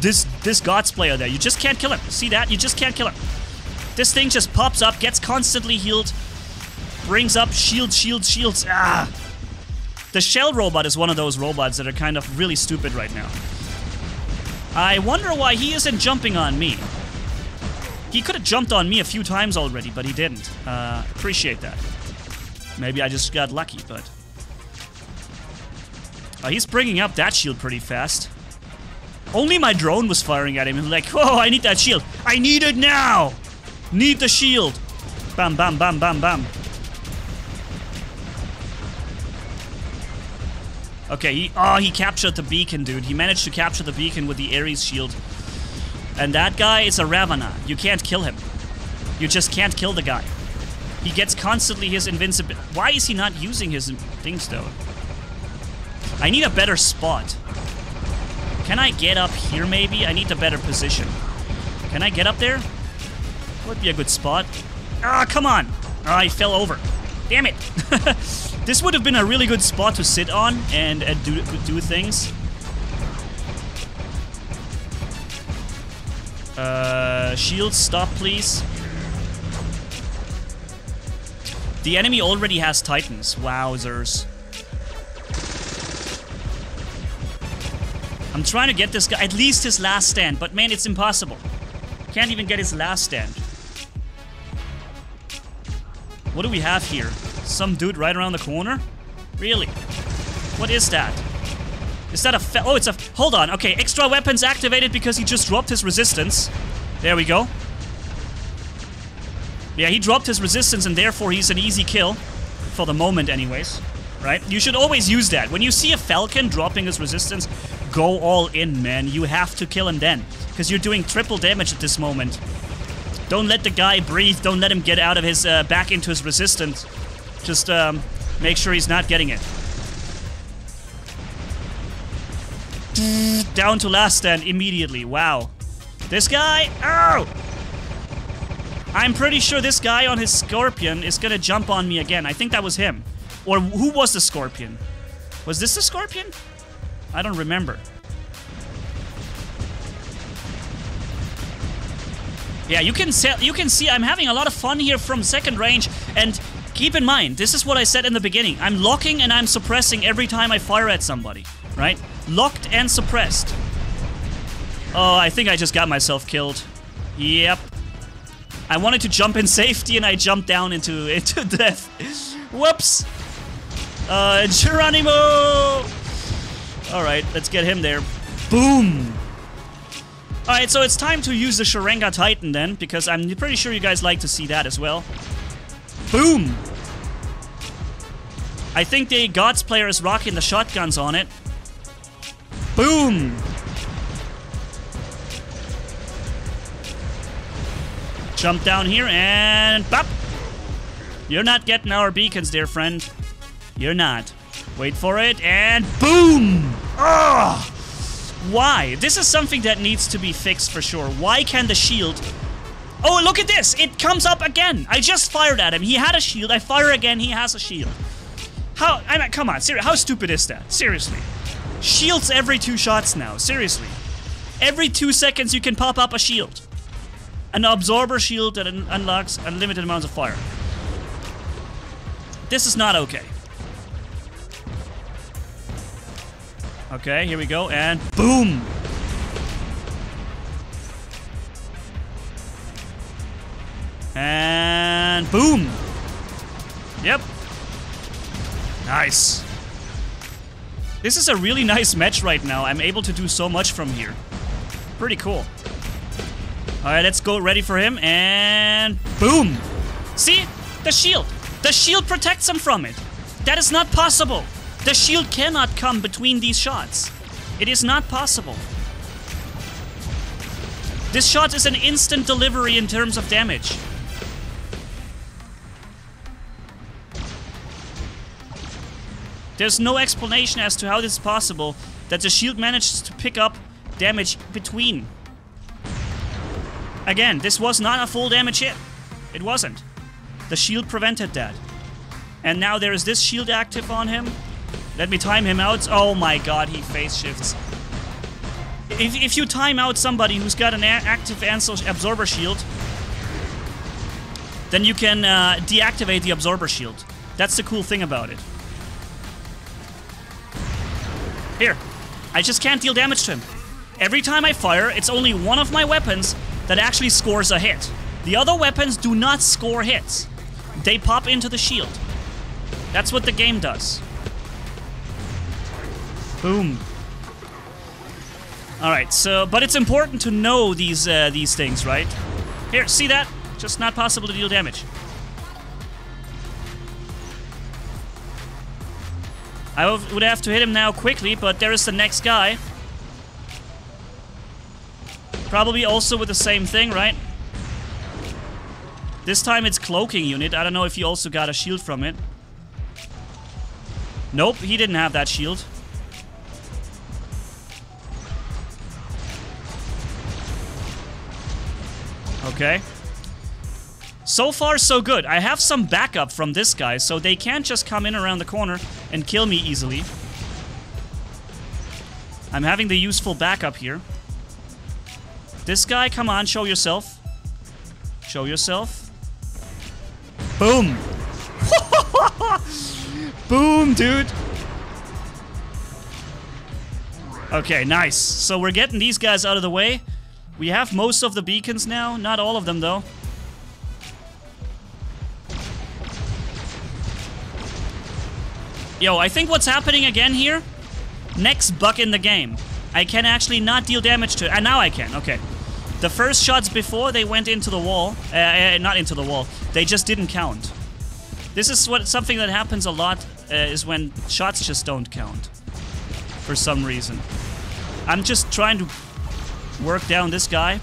This this Gods player there, you just can't kill him. See that? You just can't kill him. This thing just pops up, gets constantly healed, brings up shield, shield, shields. Ah! The shell robot is one of those robots that are kind of really stupid right now. I wonder why he isn't jumping on me. He could have jumped on me a few times already, but he didn't. Uh, appreciate that. Maybe I just got lucky, but... Uh, he's bringing up that shield pretty fast. Only my drone was firing at him. And like, oh, I need that shield. I need it now! Need the shield! Bam, bam, bam, bam, bam. Okay, he, oh, he captured the beacon, dude. He managed to capture the beacon with the Ares shield. And that guy is a Ravana. You can't kill him. You just can't kill the guy. He gets constantly his invincibility. Why is he not using his things, though? I need a better spot. Can I get up here, maybe? I need a better position. Can I get up there? Would be a good spot. Ah, come on! Oh, I fell over. Damn it! this would have been a really good spot to sit on and do do things. Uh, shield, stop, please. The enemy already has titans. Wowzers. I'm trying to get this guy, at least his last stand, but man, it's impossible. Can't even get his last stand. What do we have here? Some dude right around the corner? Really? What is that? Is that a Oh, it's a- Hold on. Okay, extra weapons activated because he just dropped his resistance. There we go. Yeah, he dropped his resistance and therefore he's an easy kill. For the moment, anyways. Right? You should always use that. When you see a Falcon dropping his resistance, go all in, man. You have to kill him then. Because you're doing triple damage at this moment. Don't let the guy breathe. Don't let him get out of his, uh, back into his resistance. Just, um, make sure he's not getting it. Down to last stand immediately. Wow. This guy, oh! I'm pretty sure this guy on his scorpion is gonna jump on me again. I think that was him. Or who was the scorpion? Was this the scorpion? I don't remember. Yeah, you can you can see I'm having a lot of fun here from second range and keep in mind, this is what I said in the beginning. I'm locking and I'm suppressing every time I fire at somebody, right? Locked and suppressed. Oh, I think I just got myself killed. Yep. I wanted to jump in safety and I jumped down into into death. Whoops. Uh, Geronimo! Alright, let's get him there. Boom! Alright, so it's time to use the Sharenga Titan then, because I'm pretty sure you guys like to see that as well. Boom! I think the Gods player is rocking the shotguns on it. Boom! Jump down here and bop! You're not getting our beacons, dear friend. You're not. Wait for it and boom! Ugh! Why? This is something that needs to be fixed for sure. Why can the shield... Oh, look at this! It comes up again! I just fired at him. He had a shield. I fire again. He has a shield. How... I mean, come on. Seriously, how stupid is that? Seriously. Shields every two shots now. Seriously. Every two seconds you can pop up a shield. An absorber shield that un unlocks unlimited amounts of fire. This is not okay. Okay, here we go, and boom! And boom! Yep. Nice. This is a really nice match right now. I'm able to do so much from here. Pretty cool. Alright, let's go ready for him, and boom! See? The shield! The shield protects him from it! That is not possible! The shield cannot come between these shots. It is not possible. This shot is an instant delivery in terms of damage. There's no explanation as to how this is possible that the shield manages to pick up damage between. Again, this was not a full damage hit. It wasn't. The shield prevented that. And now there is this shield active on him. Let me time him out. Oh my god, he phase shifts. If, if you time out somebody who's got an active absorber shield, then you can uh, deactivate the absorber shield. That's the cool thing about it. Here. I just can't deal damage to him. Every time I fire, it's only one of my weapons that actually scores a hit. The other weapons do not score hits. They pop into the shield. That's what the game does. Boom. All right, so but it's important to know these uh, these things, right? Here, see that? Just not possible to deal damage. I would have to hit him now quickly, but there is the next guy. Probably also with the same thing, right? This time it's cloaking unit. I don't know if he also got a shield from it. Nope, he didn't have that shield. Okay. So far, so good. I have some backup from this guy, so they can't just come in around the corner and kill me easily. I'm having the useful backup here. This guy, come on, show yourself. Show yourself. Boom! Boom, dude! Okay, nice. So we're getting these guys out of the way. We have most of the beacons now. Not all of them, though. Yo, I think what's happening again here Next buck in the game. I can actually not deal damage to... And uh, now I can, okay. The first shots before they went into the wall, uh, uh, not into the wall, they just didn't count. This is what something that happens a lot, uh, is when shots just don't count. For some reason. I'm just trying to work down this guy.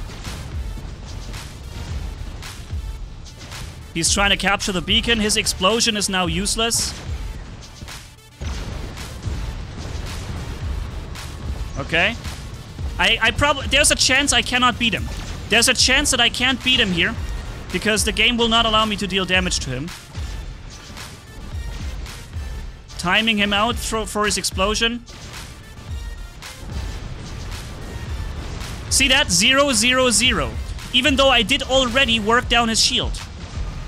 He's trying to capture the beacon. His explosion is now useless. Okay. I, I probably... There's a chance I cannot beat him. There's a chance that I can't beat him here. Because the game will not allow me to deal damage to him. Timing him out for, for his explosion. See that? Zero, zero, zero. Even though I did already work down his shield.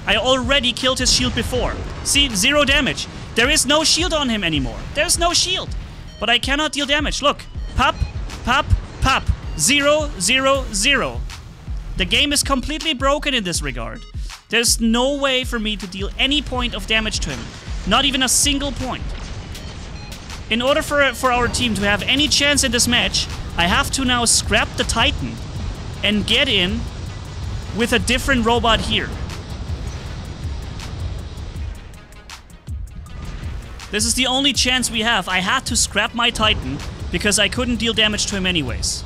I already killed his shield before. See, zero damage. There is no shield on him anymore. There's no shield. But I cannot deal damage. Look. Pop, pop, pop. Zero, zero, zero. The game is completely broken in this regard. There's no way for me to deal any point of damage to him. Not even a single point. In order for, for our team to have any chance in this match, I have to now scrap the Titan and get in with a different robot here. This is the only chance we have. I had to scrap my Titan because I couldn't deal damage to him anyways.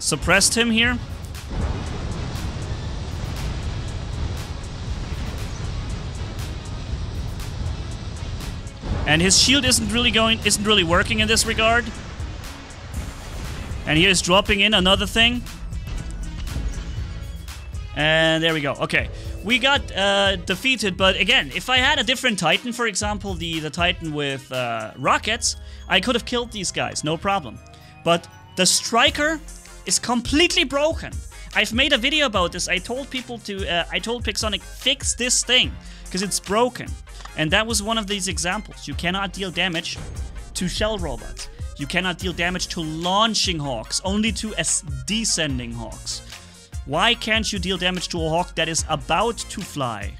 Suppressed him here. And his shield isn't really going isn't really working in this regard. And he is dropping in another thing. And there we go. Okay. We got uh, defeated, but again, if I had a different Titan, for example, the, the Titan with uh, rockets, I could have killed these guys, no problem. But the Striker is completely broken. I've made a video about this. I told people to, uh, I told Pixonic, fix this thing, because it's broken. And that was one of these examples. You cannot deal damage to shell robots. You cannot deal damage to launching hawks, only to descending hawks. Why can't you deal damage to a hawk that is about to fly?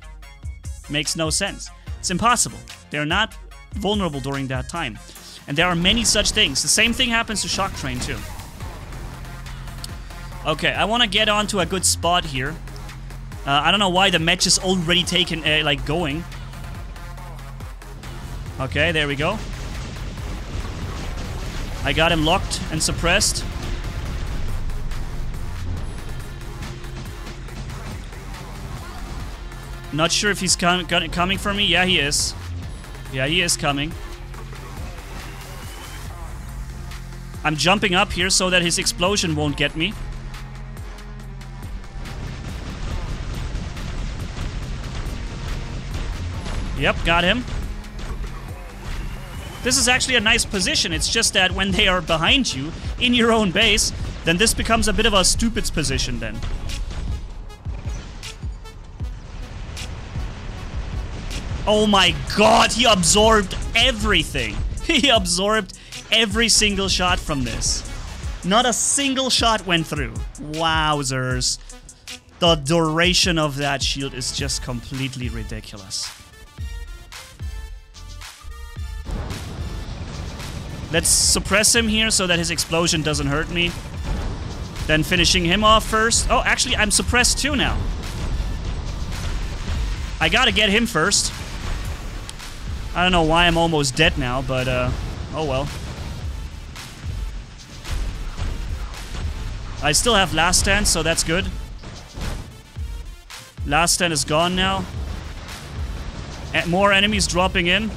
Makes no sense. It's impossible. They're not vulnerable during that time. And there are many such things. The same thing happens to Shock Train too. Okay, I want to get onto a good spot here. Uh, I don't know why the match is already taken, uh, like, going. Okay, there we go. I got him locked and suppressed. Not sure if he's com coming for me. Yeah, he is. Yeah, he is coming. I'm jumping up here so that his explosion won't get me. Yep, got him. This is actually a nice position. It's just that when they are behind you, in your own base, then this becomes a bit of a stupid position then. Oh my god, he absorbed everything. He absorbed every single shot from this. Not a single shot went through. Wowzers. The duration of that shield is just completely ridiculous. Let's suppress him here so that his explosion doesn't hurt me. Then finishing him off first. Oh, actually, I'm suppressed too now. I gotta get him first. I don't know why I'm almost dead now, but, uh, oh well. I still have last stand, so that's good. Last stand is gone now. And more enemies dropping in.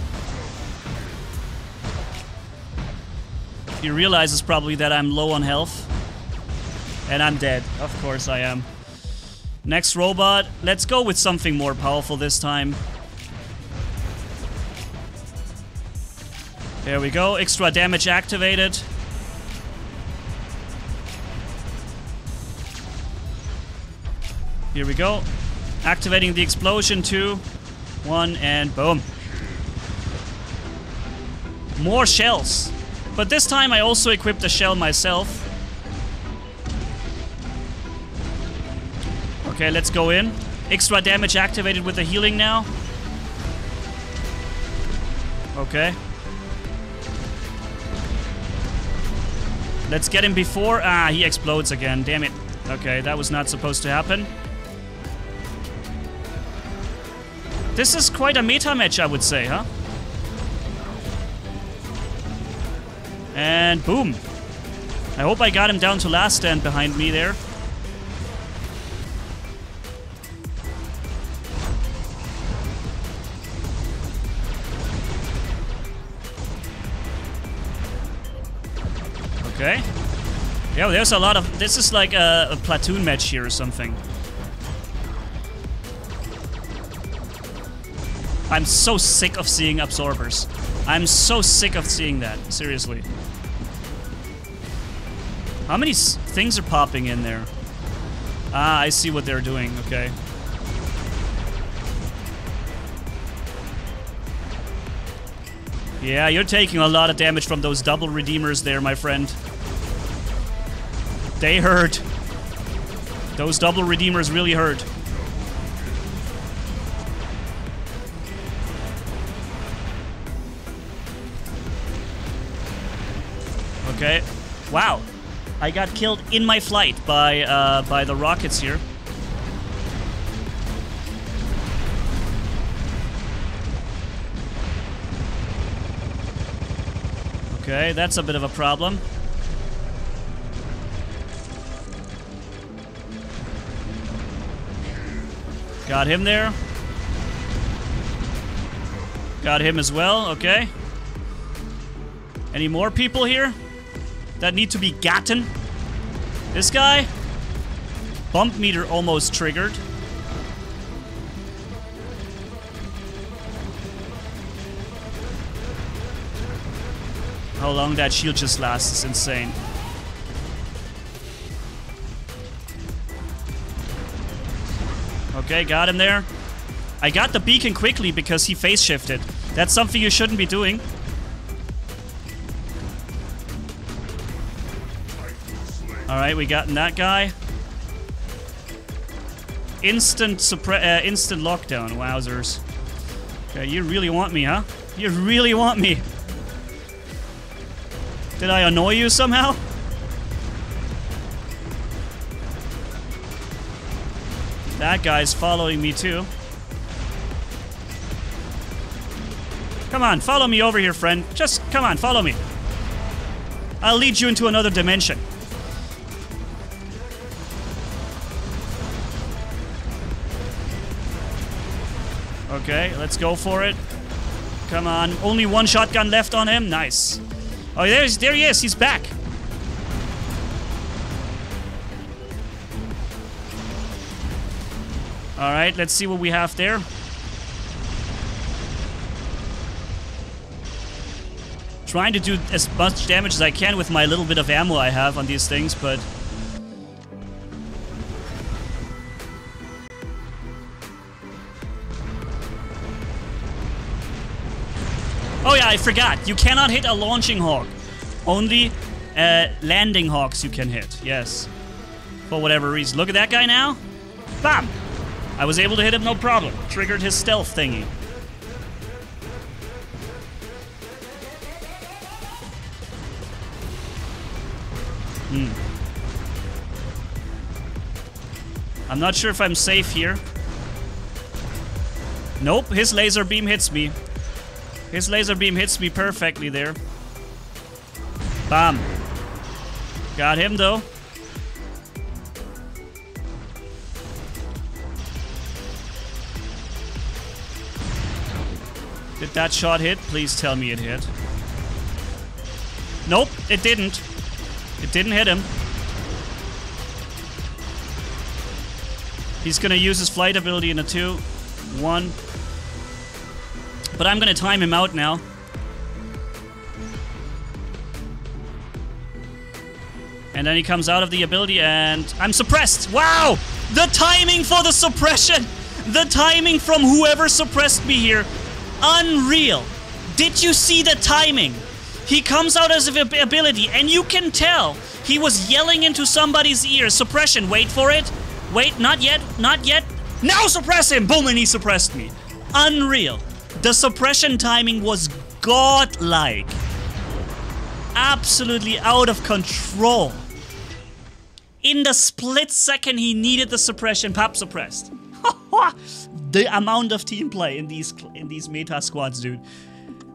He realizes probably that I'm low on health. And I'm dead. Of course I am. Next robot. Let's go with something more powerful this time. There we go. Extra damage activated. Here we go. Activating the explosion. Two, one, and boom. More shells. But this time I also equipped a shell myself. Okay, let's go in. Extra damage activated with the healing now. Okay. Let's get him before... Ah, he explodes again. Damn it. Okay, that was not supposed to happen. This is quite a meta match, I would say, huh? And boom. I hope I got him down to last stand behind me there. Okay. Yeah, there's a lot of... This is like a, a platoon match here or something. I'm so sick of seeing absorbers. I'm so sick of seeing that. Seriously. How many things are popping in there? Ah, I see what they're doing. Okay. Yeah, you're taking a lot of damage from those double redeemers there, my friend. They hurt. Those double redeemers really hurt. Okay. Wow. I got killed in my flight by uh, by the rockets here. Okay, that's a bit of a problem. Got him there. Got him as well, okay. Any more people here that need to be gotten? This guy? Bump meter almost triggered. How long that shield just lasts is insane. Okay, got him there. I got the beacon quickly because he phase shifted. That's something you shouldn't be doing. Alright, we got that guy. Instant uh, instant lockdown, wowzers. Okay, you really want me, huh? You really want me. Did I annoy you somehow? That guy's following me too. Come on, follow me over here, friend. Just come on, follow me. I'll lead you into another dimension. Okay, let's go for it. Come on. Only one shotgun left on him. Nice. Oh, there's, there he is. He's back. All right, let's see what we have there. Trying to do as much damage as I can with my little bit of ammo I have on these things, but... Oh yeah, I forgot. You cannot hit a launching hawk. Only uh, landing hawks you can hit. Yes. For whatever reason. Look at that guy now. Bam! I was able to hit him no problem. Triggered his stealth thingy. Hmm. I'm not sure if I'm safe here. Nope, his laser beam hits me. His laser beam hits me perfectly there. Bam. Got him though. Did that shot hit? Please tell me it hit. Nope, it didn't. It didn't hit him. He's gonna use his flight ability in a two, one. But I'm gonna time him out now. And then he comes out of the ability and I'm suppressed. Wow! The timing for the suppression! The timing from whoever suppressed me here. Unreal. Did you see the timing? He comes out as an ability and you can tell he was yelling into somebody's ear. Suppression, wait for it. Wait, not yet, not yet. Now suppress him! Boom, and he suppressed me. Unreal. The suppression timing was godlike. Absolutely out of control. In the split second he needed the suppression, Pop suppressed. the amount of team play in these in these meta squads, dude.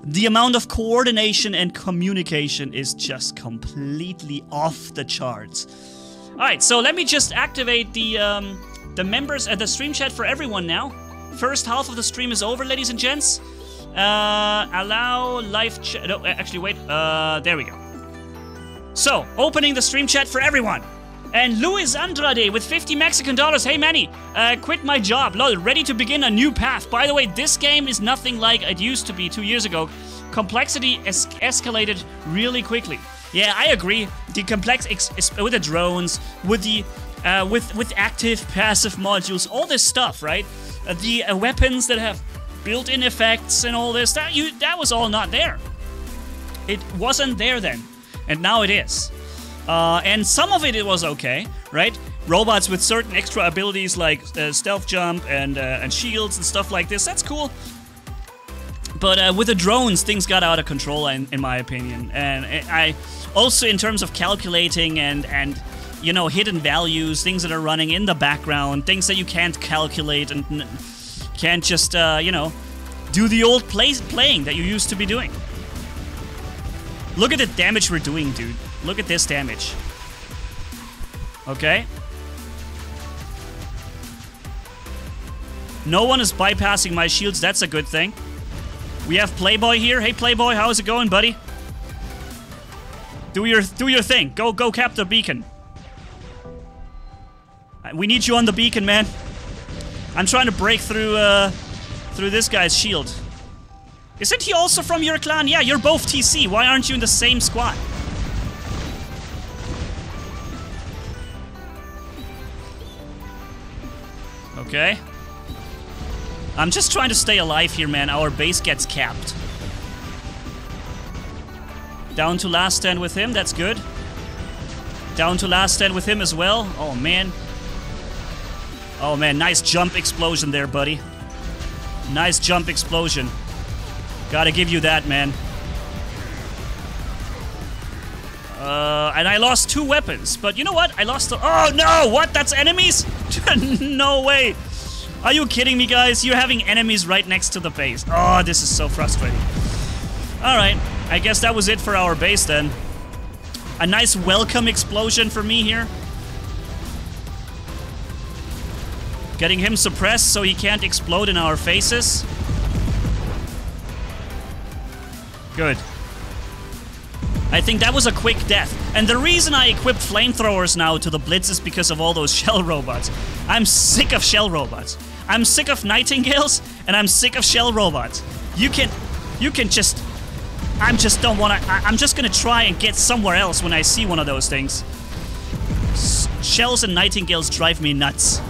The amount of coordination and communication is just completely off the charts. All right, so let me just activate the um, the members at the stream chat for everyone now. First half of the stream is over, ladies and gents. Uh, allow live chat. No, actually, wait. Uh, there we go. So, opening the stream chat for everyone. And Luis Andrade with 50 Mexican dollars. Hey Manni, uh, quit my job. Lol, ready to begin a new path. By the way, this game is nothing like it used to be two years ago. Complexity es escalated really quickly. Yeah, I agree. The complex with the drones, with the uh, with with active, passive modules, all this stuff, right? Uh, the uh, weapons that have built-in effects and all this. That you that was all not there. It wasn't there then, and now it is. Uh, and some of it, it was okay, right? Robots with certain extra abilities like uh, stealth jump and, uh, and shields and stuff like this, that's cool. But uh, with the drones, things got out of control, in, in my opinion. And I also, in terms of calculating and, and you know, hidden values, things that are running in the background, things that you can't calculate and can't just, uh, you know, do the old play playing that you used to be doing. Look at the damage we're doing, dude. Look at this damage. Okay. No one is bypassing my shields. That's a good thing. We have Playboy here. Hey, Playboy, how's it going, buddy? Do your do your thing. Go go cap the beacon. Uh, we need you on the beacon, man. I'm trying to break through uh, through this guy's shield. Isn't he also from your clan? Yeah, you're both TC. Why aren't you in the same squad? Okay. I'm just trying to stay alive here, man. Our base gets capped. Down to last stand with him, that's good. Down to last stand with him as well. Oh, man. Oh, man, nice jump explosion there, buddy. Nice jump explosion. Gotta give you that, man. Uh, and I lost two weapons. But you know what? I lost the- Oh, no! What? That's enemies? no way! Are you kidding me, guys? You're having enemies right next to the base. Oh, this is so frustrating. Alright, I guess that was it for our base then. A nice welcome explosion for me here. Getting him suppressed so he can't explode in our faces. Good. I think that was a quick death. And the reason I equipped flamethrowers now to the Blitz is because of all those shell robots. I'm sick of shell robots. I'm sick of nightingales, and I'm sick of shell robots. You can, you can just, I'm just don't want to, I'm just gonna try and get somewhere else when I see one of those things. S shells and nightingales drive me nuts.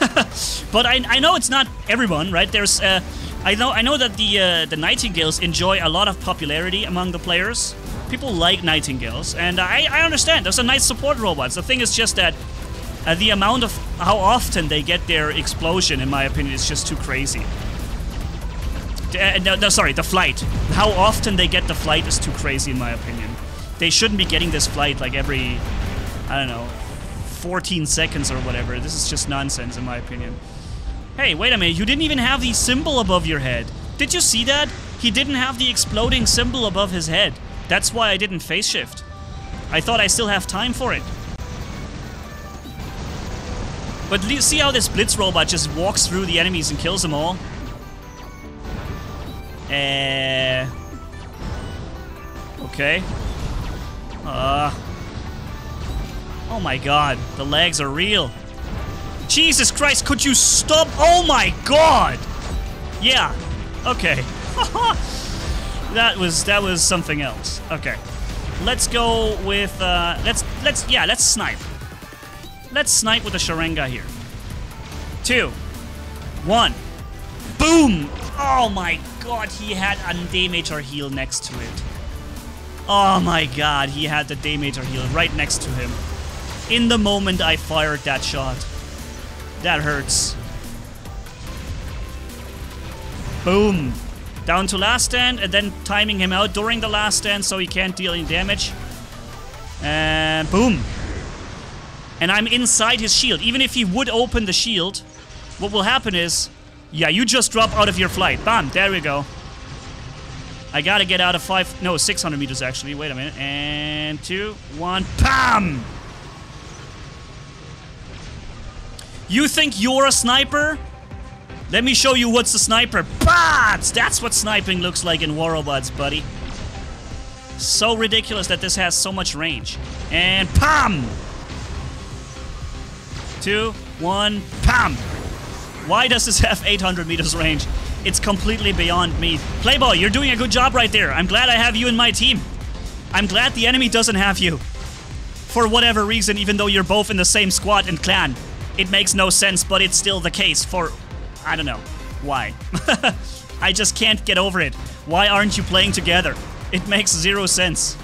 but I, I know it's not everyone, right? There's, uh, I know I know that the uh, the Nightingales enjoy a lot of popularity among the players. People like Nightingales, and I, I understand. Those are nice support robots. The thing is just that uh, the amount of how often they get their explosion, in my opinion, is just too crazy. Uh, no, no, sorry, the flight. How often they get the flight is too crazy, in my opinion. They shouldn't be getting this flight like every, I don't know, 14 seconds or whatever. This is just nonsense, in my opinion. Hey, wait a minute, you didn't even have the symbol above your head. Did you see that? He didn't have the exploding symbol above his head. That's why I didn't phase shift. I thought I still have time for it. But see how this Blitz robot just walks through the enemies and kills them all? Uh, okay. Uh. Oh my god, the legs are real. Jesus Christ, could you stop? Oh my god! Yeah, okay. that was that was something else. Okay. Let's go with uh let's let's yeah, let's snipe. Let's snipe with the Sharanga here. Two. One. Boom! Oh my god, he had a damage or heal next to it. Oh my god, he had the damage or heal right next to him. In the moment I fired that shot. That hurts. Boom. Down to last stand and then timing him out during the last stand so he can't deal any damage. And boom. And I'm inside his shield. Even if he would open the shield, what will happen is, yeah, you just drop out of your flight. Bam, there we go. I gotta get out of five, no, 600 meters actually. Wait a minute. And two, one, bam! You think you're a sniper? Let me show you what's a sniper. Bots! That's what sniping looks like in War Robots, buddy. So ridiculous that this has so much range. And PAM! Two, one, PAM! Why does this have 800 meters range? It's completely beyond me. Playboy, you're doing a good job right there. I'm glad I have you in my team. I'm glad the enemy doesn't have you. For whatever reason, even though you're both in the same squad and clan. It makes no sense, but it's still the case for I don't know. Why? I just can't get over it. Why aren't you playing together? It makes zero sense.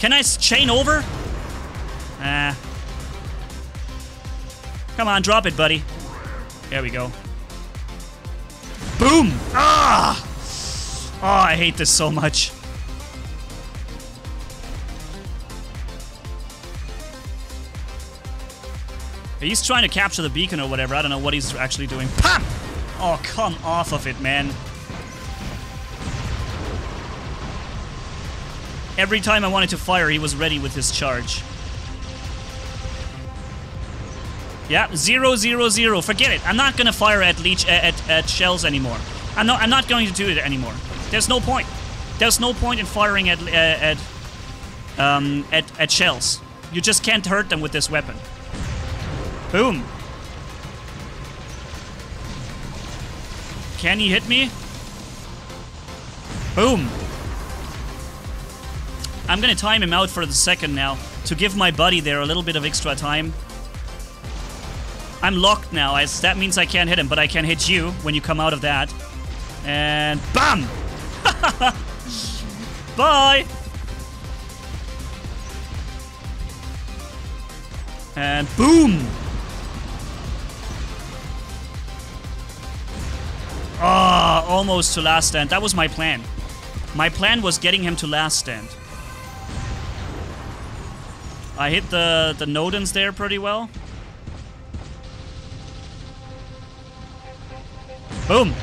Can I chain over? Ah. Come on, drop it, buddy. There we go. Boom! Ah! Oh, I hate this so much. He's trying to capture the beacon or whatever. I don't know what he's actually doing. Pam! Oh, come off of it, man. Every time I wanted to fire, he was ready with his charge. Yeah, zero, zero, zero. Forget it. I'm not gonna fire at leech at, at shells anymore. I'm not. I'm not going to do it anymore. There's no point. There's no point in firing at uh, at um, at at shells. You just can't hurt them with this weapon. Boom. Can he hit me? Boom. I'm gonna time him out for the second now to give my buddy there a little bit of extra time. I'm locked now. I, that means I can't hit him, but I can hit you when you come out of that. And BAM! Bye! And boom! Ah, oh, almost to last stand. That was my plan. My plan was getting him to last stand. I hit the, the Nodens there pretty well. Boom!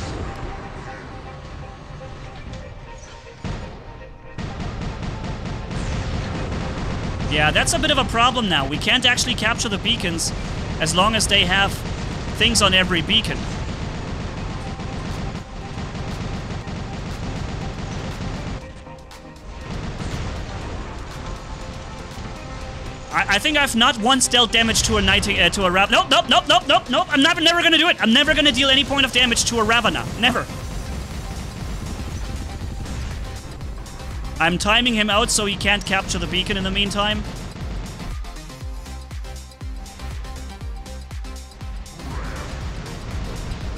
Yeah, that's a bit of a problem now. We can't actually capture the beacons as long as they have things on every beacon. I, I think I've not once dealt damage to a knight uh, to a Rav. Nope, nope, nope, nope, nope, nope. I'm never, never gonna do it. I'm never gonna deal any point of damage to a Ravana. Never. I'm timing him out so he can't capture the beacon in the meantime.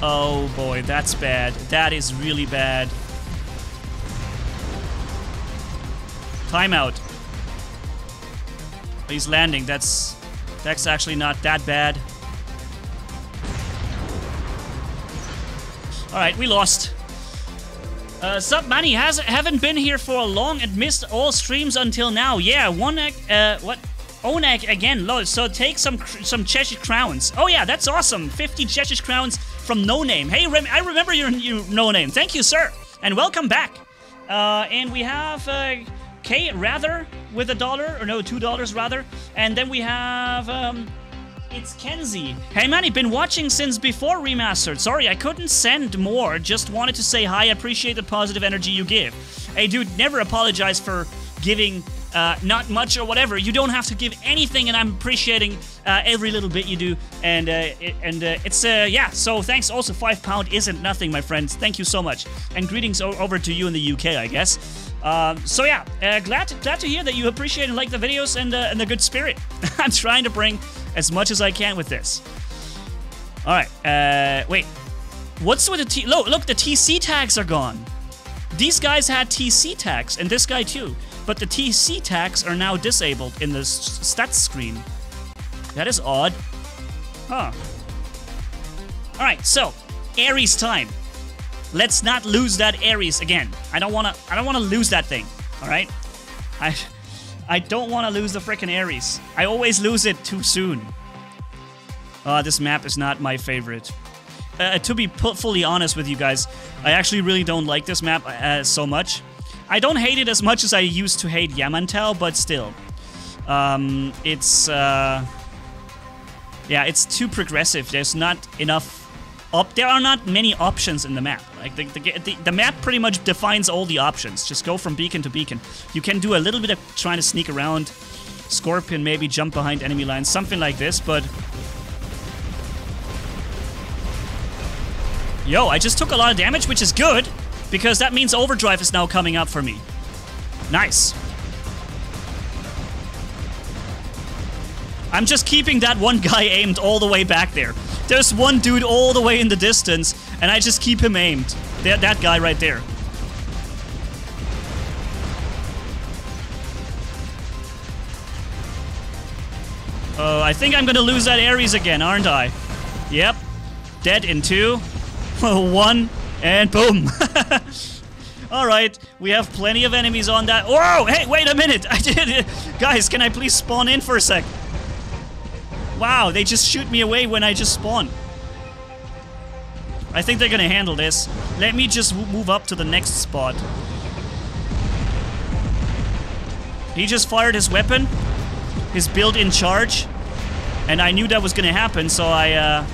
Oh boy, that's bad. That is really bad. Timeout. He's landing. That's that's actually not that bad. All right, we lost. Uh, Sub Manni has haven't been here for a long and missed all streams until now. Yeah, one uh what? Onak again, lol. So take some some Cheshire crowns. Oh yeah, that's awesome. 50 Cheshire crowns from No Name. Hey, Rem I remember your, your No Name. Thank you, sir, and welcome back. Uh, and we have uh, K rather with a dollar, or no, two dollars rather. And then we have um, It's Kenzie. Hey Manni, been watching since before Remastered. Sorry, I couldn't send more. Just wanted to say hi. Appreciate the positive energy you give. Hey dude, never apologize for giving uh, not much or whatever. You don't have to give anything, and I'm appreciating uh, every little bit you do. And uh, and uh, it's uh, yeah. So thanks. Also, five pound isn't nothing, my friends. Thank you so much, and greetings over to you in the UK, I guess. Um, so yeah, uh, glad to, glad to hear that you appreciate and like the videos and and the good spirit. I'm trying to bring as much as I can with this. All right. wait. What's with the T? Look, look, the TC tags are gone. These guys had TC tags, and this guy too but the TC tags are now disabled in the stats screen. That is odd. Huh. Alright, so, Ares time. Let's not lose that Ares again. I don't wanna I don't wanna lose that thing. Alright? I I don't wanna lose the freaking Ares. I always lose it too soon. Uh, this map is not my favorite. Uh, to be fully honest with you guys, I actually really don't like this map uh, so much. I don't hate it as much as I used to hate Yamantau, but still. Um, it's, uh, yeah, it's too progressive. There's not enough, op there are not many options in the map. Like, the, the, the, the map pretty much defines all the options. Just go from beacon to beacon. You can do a little bit of trying to sneak around, Scorpion maybe jump behind enemy lines, something like this, but... Yo, I just took a lot of damage, which is good because that means overdrive is now coming up for me. Nice. I'm just keeping that one guy aimed all the way back there. There's one dude all the way in the distance, and I just keep him aimed. That, that guy right there. Oh, I think I'm gonna lose that Ares again, aren't I? Yep. Dead in two. one. And boom! Alright, we have plenty of enemies on that- Whoa! Hey, wait a minute! I did it! Guys, can I please spawn in for a sec? Wow, they just shoot me away when I just spawn. I think they're gonna handle this. Let me just move up to the next spot. He just fired his weapon. His built-in charge. And I knew that was gonna happen, so I, uh...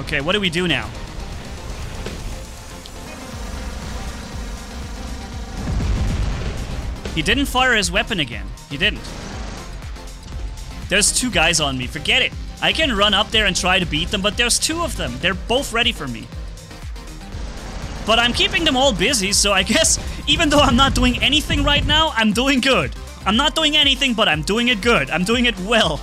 Okay, what do we do now? He didn't fire his weapon again. He didn't. There's two guys on me. Forget it. I can run up there and try to beat them, but there's two of them. They're both ready for me. But I'm keeping them all busy, so I guess even though I'm not doing anything right now, I'm doing good. I'm not doing anything, but I'm doing it good. I'm doing it well.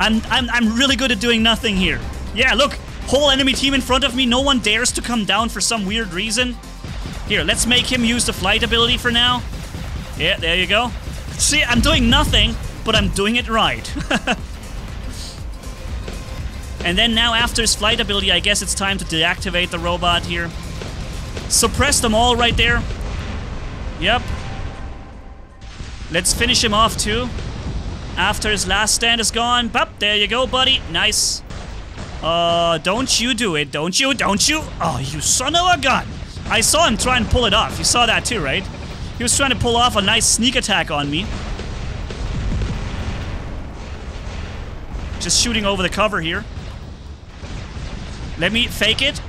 I'm, I'm, I'm really good at doing nothing here. Yeah, look, Whole enemy team in front of me, no one dares to come down for some weird reason. Here, let's make him use the flight ability for now. Yeah, there you go. See, I'm doing nothing, but I'm doing it right. and then now after his flight ability, I guess it's time to deactivate the robot here. Suppress them all right there. Yep. Let's finish him off too. After his last stand is gone. Bop, there you go, buddy. Nice. Uh, don't you do it. Don't you, don't you. Oh, you son of a gun. I saw him try and pull it off. You saw that too, right? He was trying to pull off a nice sneak attack on me. Just shooting over the cover here. Let me fake it.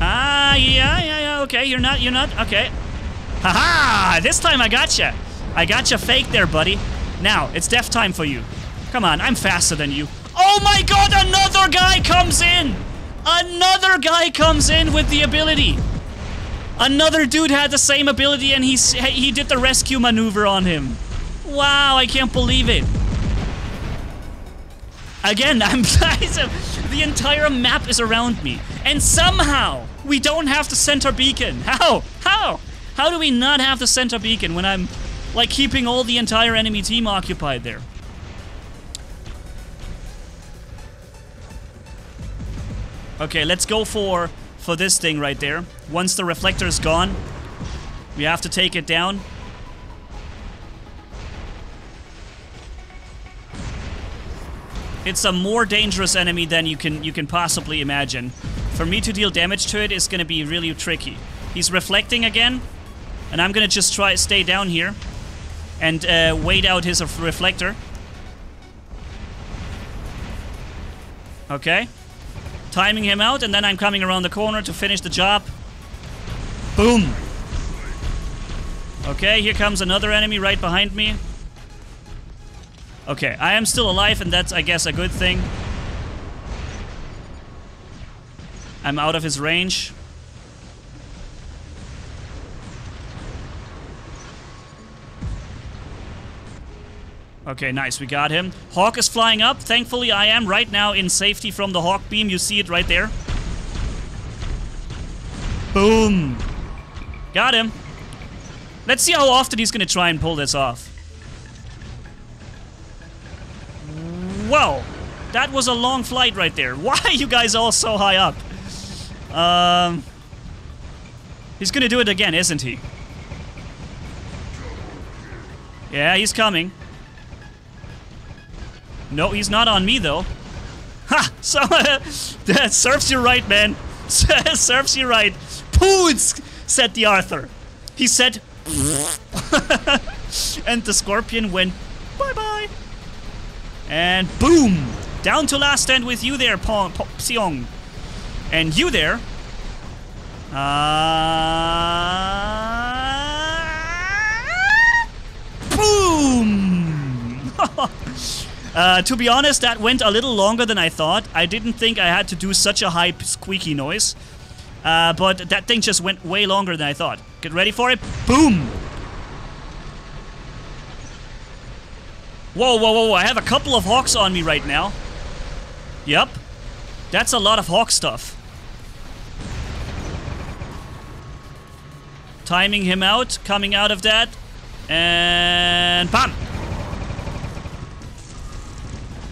Ah, yeah, yeah, yeah, okay. You're not, you're not, okay. Haha! -ha! This time I gotcha. I gotcha fake there, buddy. Now, it's death time for you. Come on, I'm faster than you. Oh my god, another guy comes in! Another guy comes in with the ability. Another dude had the same ability and he, he did the rescue maneuver on him. Wow, I can't believe it. Again, I'm the entire map is around me. And somehow, we don't have the center beacon. How? How? How do we not have the center beacon when I'm, like, keeping all the entire enemy team occupied there? Okay, let's go for for this thing right there. Once the reflector is gone, we have to take it down. It's a more dangerous enemy than you can you can possibly imagine. For me to deal damage to it is going to be really tricky. He's reflecting again. And I'm gonna just try stay down here and uh, wait out his reflector. Okay. Timing him out, and then I'm coming around the corner to finish the job. Boom! Okay, here comes another enemy right behind me. Okay, I am still alive, and that's, I guess, a good thing. I'm out of his range. Okay, nice. We got him. Hawk is flying up. Thankfully, I am right now in safety from the Hawk beam. You see it right there. Boom. Got him. Let's see how often he's going to try and pull this off. Whoa. That was a long flight right there. Why are you guys all so high up? Um... He's going to do it again, isn't he? Yeah, he's coming. No, he's not on me, though. Ha! So, that serves you right, man. serves you right. Poods, said the Arthur. He said, and the scorpion went bye-bye. And boom! Down to last stand with you there, Pong, Pong, Psiong. And you there. Uh, boom! Uh, to be honest, that went a little longer than I thought. I didn't think I had to do such a high squeaky noise. Uh, but that thing just went way longer than I thought. Get ready for it. Boom! Whoa, whoa, whoa, I have a couple of hawks on me right now. Yep. That's a lot of hawk stuff. Timing him out, coming out of that. And bam!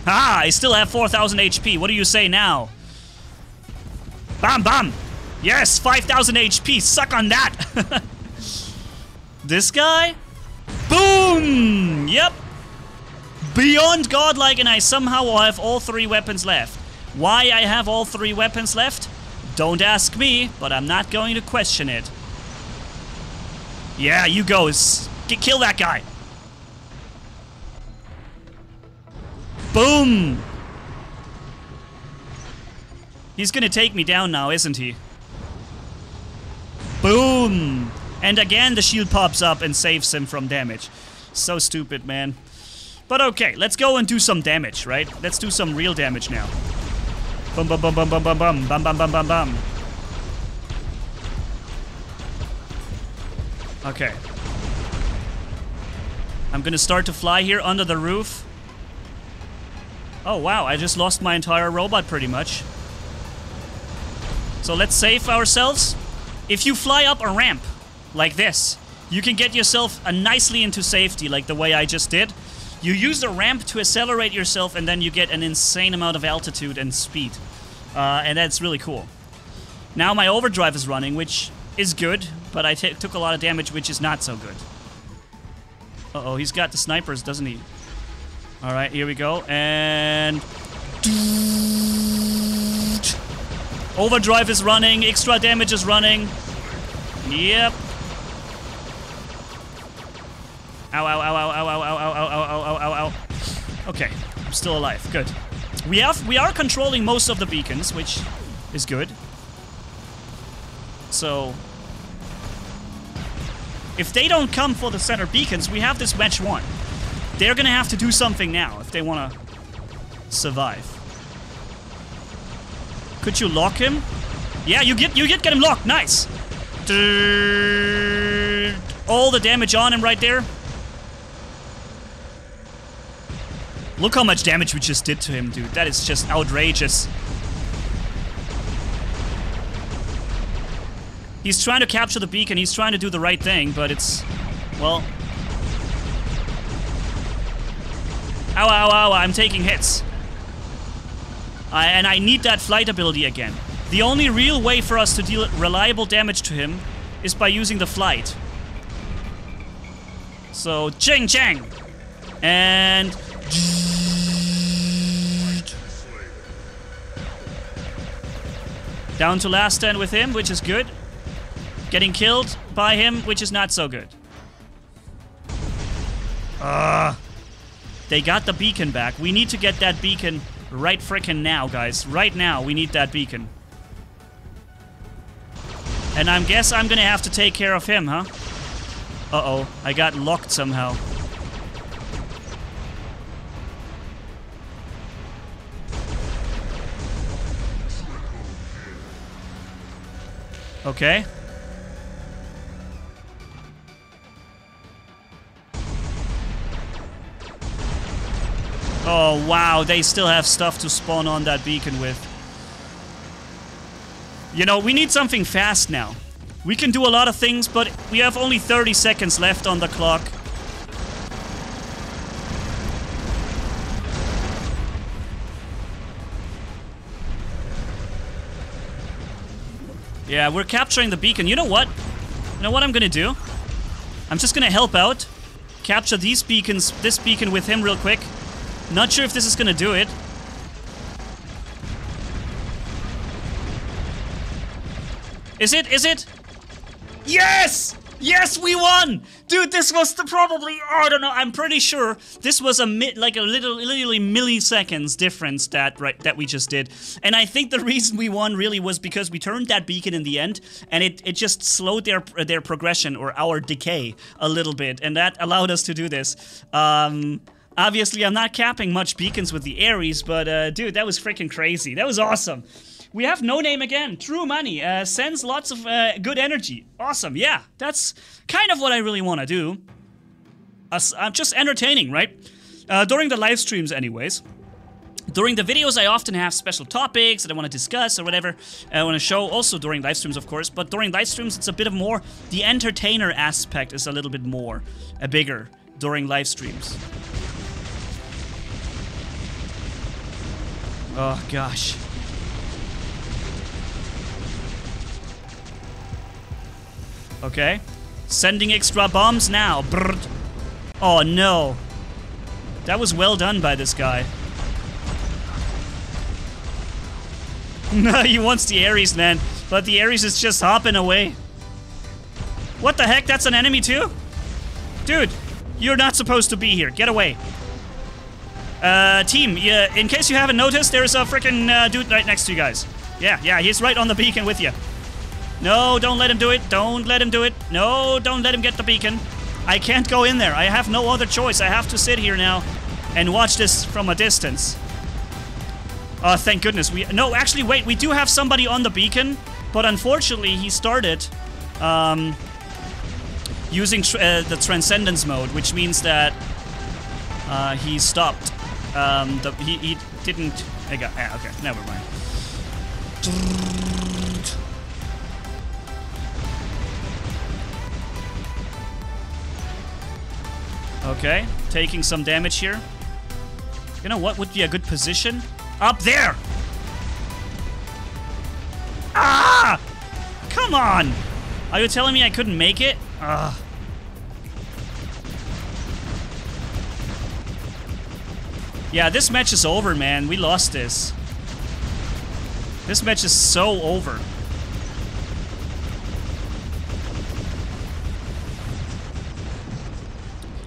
Ah, I still have 4,000 HP. What do you say now? Bam, bam! Yes, 5,000 HP. Suck on that! this guy? Boom! Yep. Beyond godlike, and I somehow will have all three weapons left. Why I have all three weapons left? Don't ask me, but I'm not going to question it. Yeah, you go. Kill that guy. Boom! He's gonna take me down now, isn't he? Boom! And again the shield pops up and saves him from damage. So stupid, man. But okay, let's go and do some damage, right? Let's do some real damage now. Bum bum bum bum bum bum bum bum bum bum bum bum. Okay. I'm gonna start to fly here under the roof. Oh wow, I just lost my entire robot pretty much. So let's save ourselves. If you fly up a ramp like this, you can get yourself nicely into safety like the way I just did. You use the ramp to accelerate yourself and then you get an insane amount of altitude and speed. Uh, and that's really cool. Now my overdrive is running, which is good, but I took a lot of damage, which is not so good. Uh-oh, he's got the snipers, doesn't he? All right, here we go. And... Overdrive is running. Extra damage is running. Yep. Ow, ow, ow, ow, ow, ow, ow, ow, ow, ow, ow, ow, ow. Okay, I'm still alive. Good. We have we are controlling most of the beacons, which is good. So if they don't come for the center beacons, we have this match won. They're gonna have to do something now if they wanna survive. Could you lock him? Yeah, you get you get get him locked. Nice. All the damage on him right there. Look how much damage we just did to him, dude. That is just outrageous. He's trying to capture the beacon. He's trying to do the right thing, but it's... Well, Ow, ow, ow, I'm taking hits. I, and I need that flight ability again. The only real way for us to deal reliable damage to him is by using the flight. So, ching chang! And... Down to last stand with him, which is good. Getting killed by him, which is not so good. Ah. They got the beacon back. We need to get that beacon right frickin' now, guys. Right now, we need that beacon. And I guess I'm gonna have to take care of him, huh? Uh-oh, I got locked somehow. Okay. Oh, wow, they still have stuff to spawn on that beacon with. You know, we need something fast now. We can do a lot of things, but we have only 30 seconds left on the clock. Yeah, we're capturing the beacon. You know what? You know what I'm gonna do? I'm just gonna help out. Capture these beacons, this beacon with him real quick. Not sure if this is gonna do it. Is it? Is it? Yes! Yes, we won! Dude, this was the probably, oh, I don't know, I'm pretty sure this was a mi like a little, literally milliseconds difference that right that we just did. And I think the reason we won really was because we turned that beacon in the end and it, it just slowed their their progression or our decay a little bit. And that allowed us to do this. Um, obviously, I'm not capping much beacons with the Ares, but uh, dude, that was freaking crazy. That was awesome. We have no name again. True money. Uh, sends lots of uh, good energy. Awesome. Yeah, that's kind of what I really want to do. I'm just entertaining, right? Uh, during the live streams, anyways. During the videos, I often have special topics that I want to discuss or whatever. I want to show also during live streams, of course. But during live streams, it's a bit of more. The entertainer aspect is a little bit more, a bigger during live streams. Oh, gosh. Okay. Sending extra bombs now. Brrrt. Oh, no. That was well done by this guy. No, he wants the Ares, man. But the Ares is just hopping away. What the heck? That's an enemy too? Dude, you're not supposed to be here. Get away. Uh, team, yeah, in case you haven't noticed, there's a freaking uh, dude right next to you guys. Yeah, yeah, he's right on the beacon with you. No, don't let him do it. Don't let him do it. No, don't let him get the beacon. I can't go in there. I have no other choice. I have to sit here now and watch this from a distance. Oh, thank goodness. We No, actually, wait. We do have somebody on the beacon, but unfortunately, he started um, using tr uh, the Transcendence mode, which means that uh, he stopped. Um, the, he, he didn't... I got, ah, okay, never mind. Okay, taking some damage here. You know what would be a good position? Up there! Ah! Come on! Are you telling me I couldn't make it? Ugh. Yeah, this match is over, man. We lost this. This match is so over.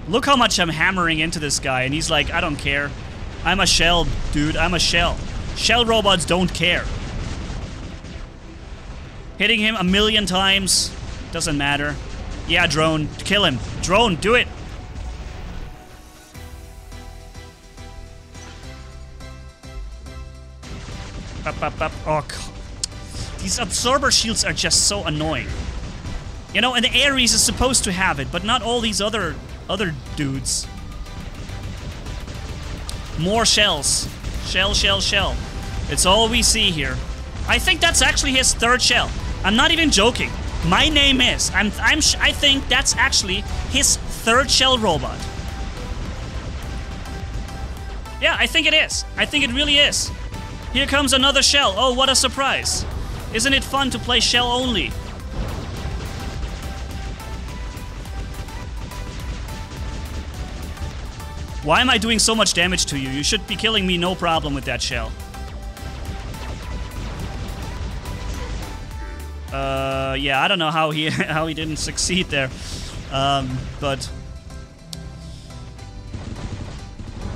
Look how much I'm hammering into this guy, and he's like, I don't care. I'm a shell, dude. I'm a shell. Shell robots don't care. Hitting him a million times doesn't matter. Yeah, drone, kill him. Drone, do it. Up, up, up. Oh, God. These absorber shields are just so annoying. You know, and the Ares is supposed to have it, but not all these other other dudes. More shells. Shell, shell, shell. It's all we see here. I think that's actually his third shell. I'm not even joking. My name is. I'm. I'm. I think that's actually his third shell robot. Yeah, I think it is. I think it really is. Here comes another shell. Oh, what a surprise. Isn't it fun to play shell only? Why am I doing so much damage to you? You should be killing me no problem with that shell. Uh, yeah, I don't know how he how he didn't succeed there, um, but.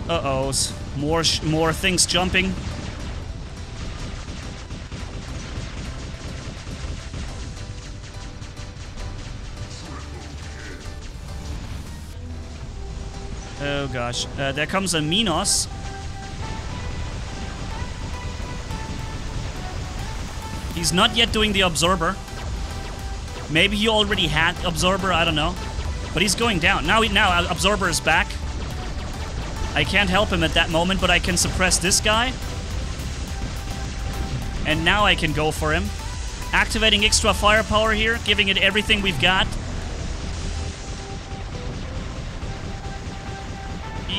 Uh oh, more more things jumping. Oh gosh, uh, there comes a Minos. He's not yet doing the Absorber. Maybe he already had Absorber, I don't know. But he's going down. Now, now Absorber is back. I can't help him at that moment, but I can suppress this guy. And now I can go for him. Activating extra firepower here, giving it everything we've got.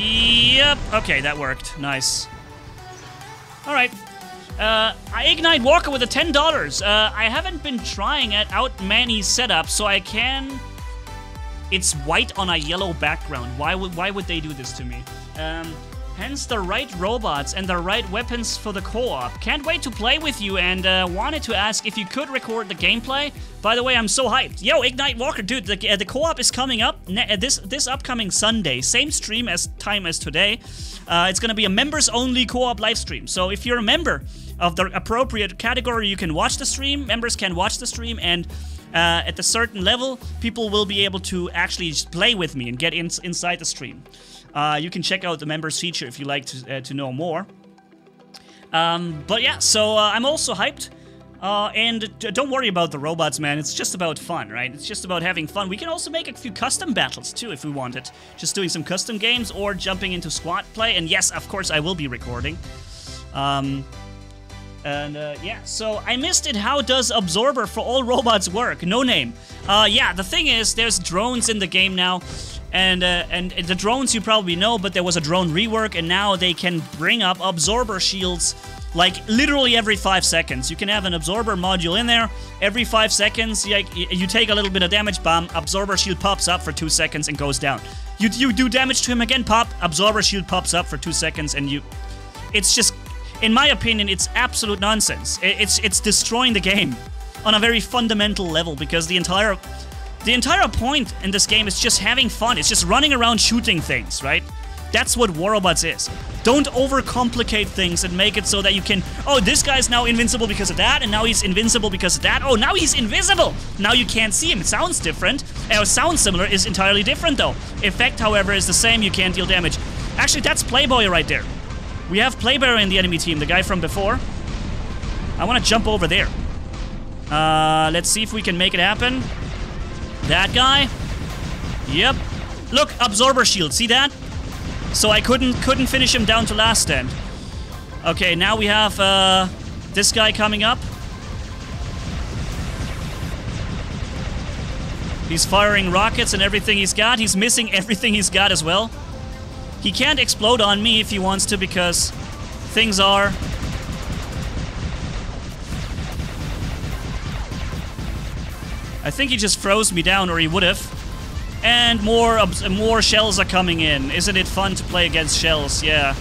Yep. Okay, that worked. Nice. All right. Uh, I ignite Walker with a ten dollars. Uh, I haven't been trying it out many setups, so I can. It's white on a yellow background. Why would why would they do this to me? Um, hence the right robots and the right weapons for the co-op. Can't wait to play with you and uh, wanted to ask if you could record the gameplay. By the way, I'm so hyped. Yo, Ignite Walker, dude, the, uh, the co-op is coming up uh, this this upcoming Sunday. Same stream as time as today. Uh, it's gonna be a members-only co-op live stream. So if you're a member of the appropriate category, you can watch the stream. Members can watch the stream, and uh, at a certain level, people will be able to actually play with me and get in, inside the stream. Uh, you can check out the members feature if you like to, uh, to know more. Um, but yeah, so uh, I'm also hyped. Uh, and don't worry about the robots, man. It's just about fun, right? It's just about having fun. We can also make a few custom battles, too, if we wanted. Just doing some custom games or jumping into squad play. And yes, of course, I will be recording. Um, and uh, yeah, so I missed it. How does Absorber for all robots work? No name. Uh, yeah, the thing is, there's drones in the game now. And, uh, and the drones you probably know, but there was a drone rework, and now they can bring up absorber shields like literally every five seconds. You can have an absorber module in there. Every five seconds, you, you take a little bit of damage, bam, absorber shield pops up for two seconds and goes down. You, you do damage to him again, pop, absorber shield pops up for two seconds, and you. It's just, in my opinion, it's absolute nonsense. It's it's destroying the game on a very fundamental level because the entire the entire point in this game is just having fun. It's just running around shooting things, right? That's what War Robots is. Don't overcomplicate things and make it so that you can, oh, this guy's now invincible because of that, and now he's invincible because of that. Oh, now he's invisible! Now you can't see him. It sounds different. Uh, sounds similar is entirely different, though. Effect, however, is the same. You can't deal damage. Actually, that's Playboy right there. We have Playboy in the enemy team, the guy from before. I want to jump over there. Uh, let's see if we can make it happen. That guy? Yep. Look, absorber shield. See that? So I couldn't couldn't finish him down to last stand. Okay, now we have uh, this guy coming up. He's firing rockets and everything he's got. He's missing everything he's got as well. He can't explode on me if he wants to because things are I think he just froze me down, or he would have. And more more shells are coming in. Isn't it fun to play against shells? Yeah.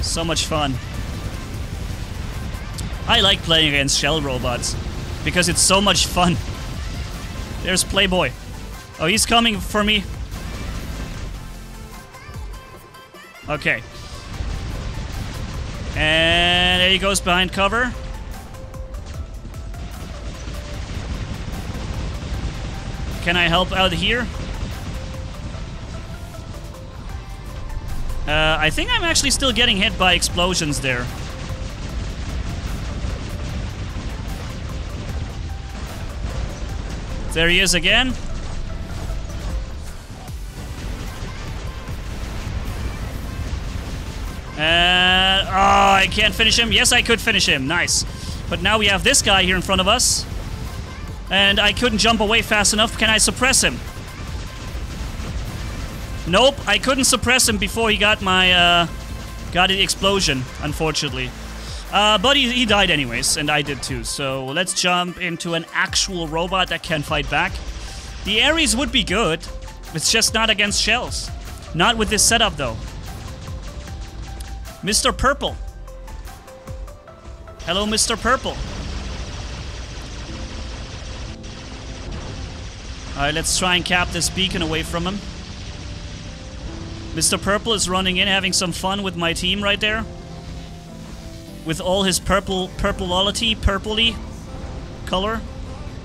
So much fun. I like playing against shell robots because it's so much fun. There's Playboy. Oh, he's coming for me. Okay. And there he goes behind cover. Can I help out here? Uh, I think I'm actually still getting hit by explosions there. There he is again. Uh, oh, I can't finish him. Yes, I could finish him. Nice. But now we have this guy here in front of us. And I couldn't jump away fast enough. Can I suppress him? Nope, I couldn't suppress him before he got my, uh, got the explosion, unfortunately. Uh, but he, he died anyways, and I did too. So let's jump into an actual robot that can fight back. The Ares would be good. It's just not against shells. Not with this setup, though. Mr. Purple. Hello, Mr. Purple. Alright, let's try and cap this beacon away from him. Mr. Purple is running in, having some fun with my team right there. With all his purple, purpleolity, purpley color.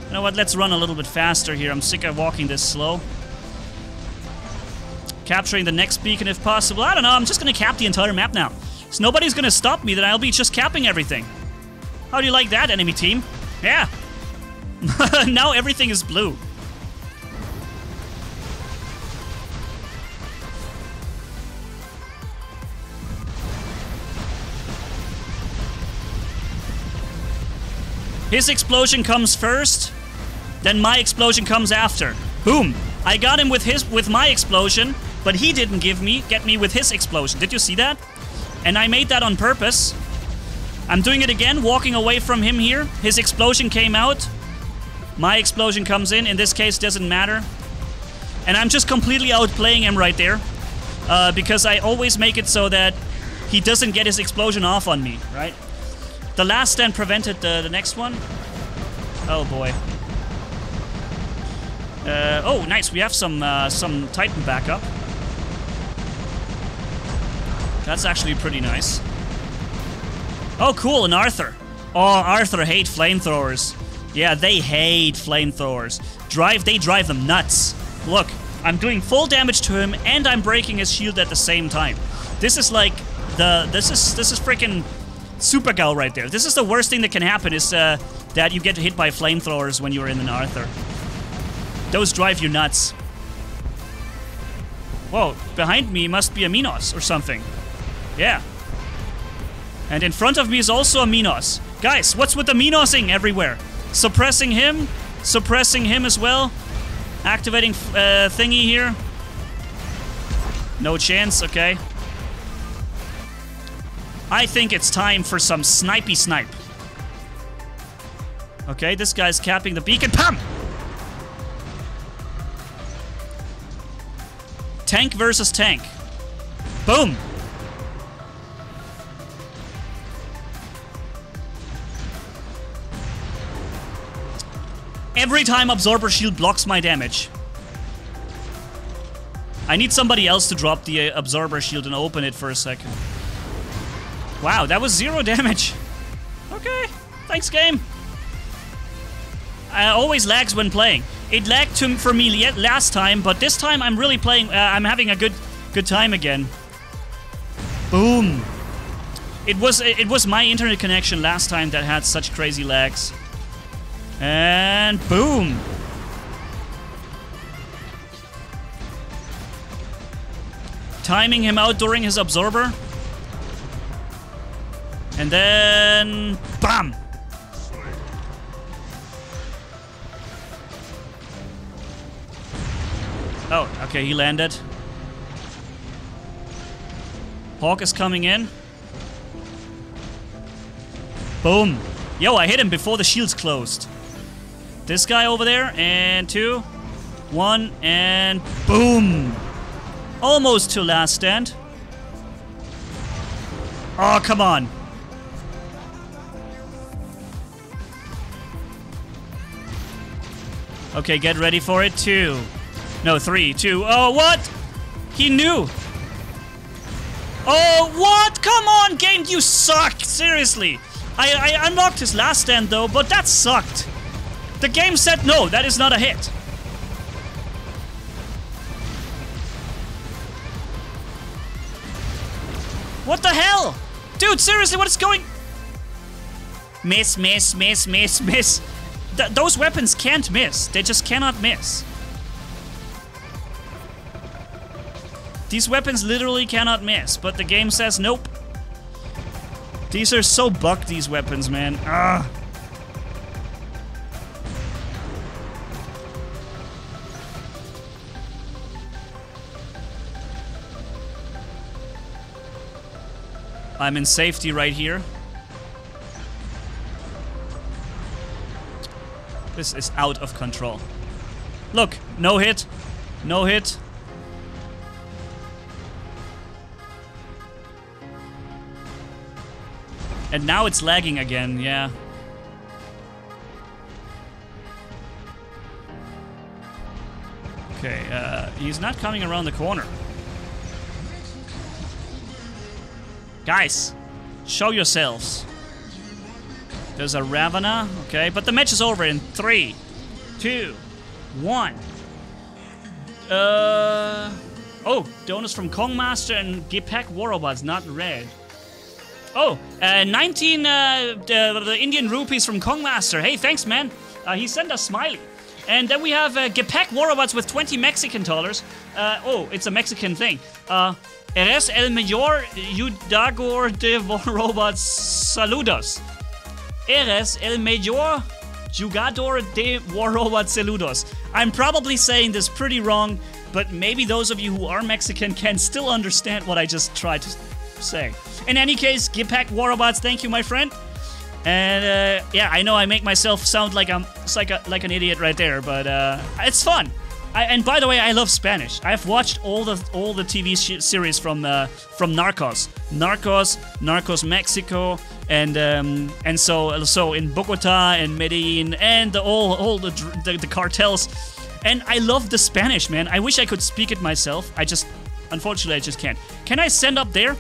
You know what, let's run a little bit faster here. I'm sick of walking this slow. Capturing the next beacon if possible. I don't know, I'm just gonna cap the entire map now. So nobody's gonna stop me, then I'll be just capping everything. How do you like that, enemy team? Yeah. now everything is blue. His explosion comes first, then my explosion comes after. Boom! I got him with his with my explosion, but he didn't give me get me with his explosion. Did you see that? And I made that on purpose. I'm doing it again, walking away from him here. His explosion came out. My explosion comes in. In this case, doesn't matter. And I'm just completely outplaying him right there. Uh, because I always make it so that he doesn't get his explosion off on me, right? The last stand prevented the, the next one. Oh boy. Uh, oh, nice. We have some uh, some Titan backup. That's actually pretty nice. Oh, cool, an Arthur. Oh, Arthur hate flamethrowers. Yeah, they hate flamethrowers. Drive, they drive them nuts. Look, I'm doing full damage to him and I'm breaking his shield at the same time. This is like the, this is, this is freaking Super Gal right there. This is the worst thing that can happen is uh, that you get hit by flamethrowers when you're in an Arthur. Those drive you nuts. Whoa, behind me must be a Minos or something. Yeah. And in front of me is also a Minos. Guys, what's with the Minosing everywhere? Suppressing him, suppressing him as well. Activating uh, thingy here. No chance, okay. I think it's time for some snipey snipe. Okay, this guy's capping the beacon. Pam! Tank versus tank. Boom! Every time Absorber Shield blocks my damage. I need somebody else to drop the uh, Absorber Shield and open it for a second. Wow, that was zero damage. Okay, thanks game. I always lags when playing. It lagged to, for me last time, but this time I'm really playing. Uh, I'm having a good, good time again. Boom. It was it was my internet connection last time that had such crazy lags. And boom. Timing him out during his absorber. And then... BAM! Oh, okay, he landed. Hawk is coming in. Boom. Yo, I hit him before the shields closed. This guy over there, and two, one, and boom. Almost to last stand. Oh, come on. Okay, get ready for it. Two. No, three, two. Oh, what? He knew. Oh, what? Come on, game. You suck. Seriously. I, I unlocked his last stand, though, but that sucked. The game said no, that is not a hit. What the hell? Dude, seriously, what is going... Miss, miss, miss, miss, miss. Th those weapons can't miss. They just cannot miss. These weapons literally cannot miss, but the game says nope. These are so bugged, these weapons, man. Ugh. I'm in safety right here. This is out of control. Look, no hit, no hit. And now it's lagging again, yeah. Okay, uh, he's not coming around the corner. Guys, show yourselves. There's a Ravana, okay, but the match is over in three, two, one. Uh, oh, donuts from Kongmaster and Gipek War Robots, not red. Oh, uh, 19 uh, the, the Indian rupees from Kongmaster. Hey, thanks, man. Uh, he sent us smiley. And then we have uh, Gepek War Robots with 20 Mexican dollars. Uh, oh, it's a Mexican thing. Uh, Eres el mayor jugador de War Robots. Saludos. Eres el mayor jugador de War Robots. Saludos. I'm probably saying this pretty wrong, but maybe those of you who are Mexican can still understand what I just tried to say. In any case, Gipek War Robots, thank you, my friend. And uh, yeah, I know I make myself sound like I'm like a, like an idiot right there, but uh, it's fun. I, and by the way, I love Spanish. I've watched all the all the TV series from uh, from Narcos, Narcos, Narcos Mexico, and um, and so so in Bogota and Medellin and all all the, the the cartels. And I love the Spanish, man. I wish I could speak it myself. I just, unfortunately, I just can't. Can I send up there?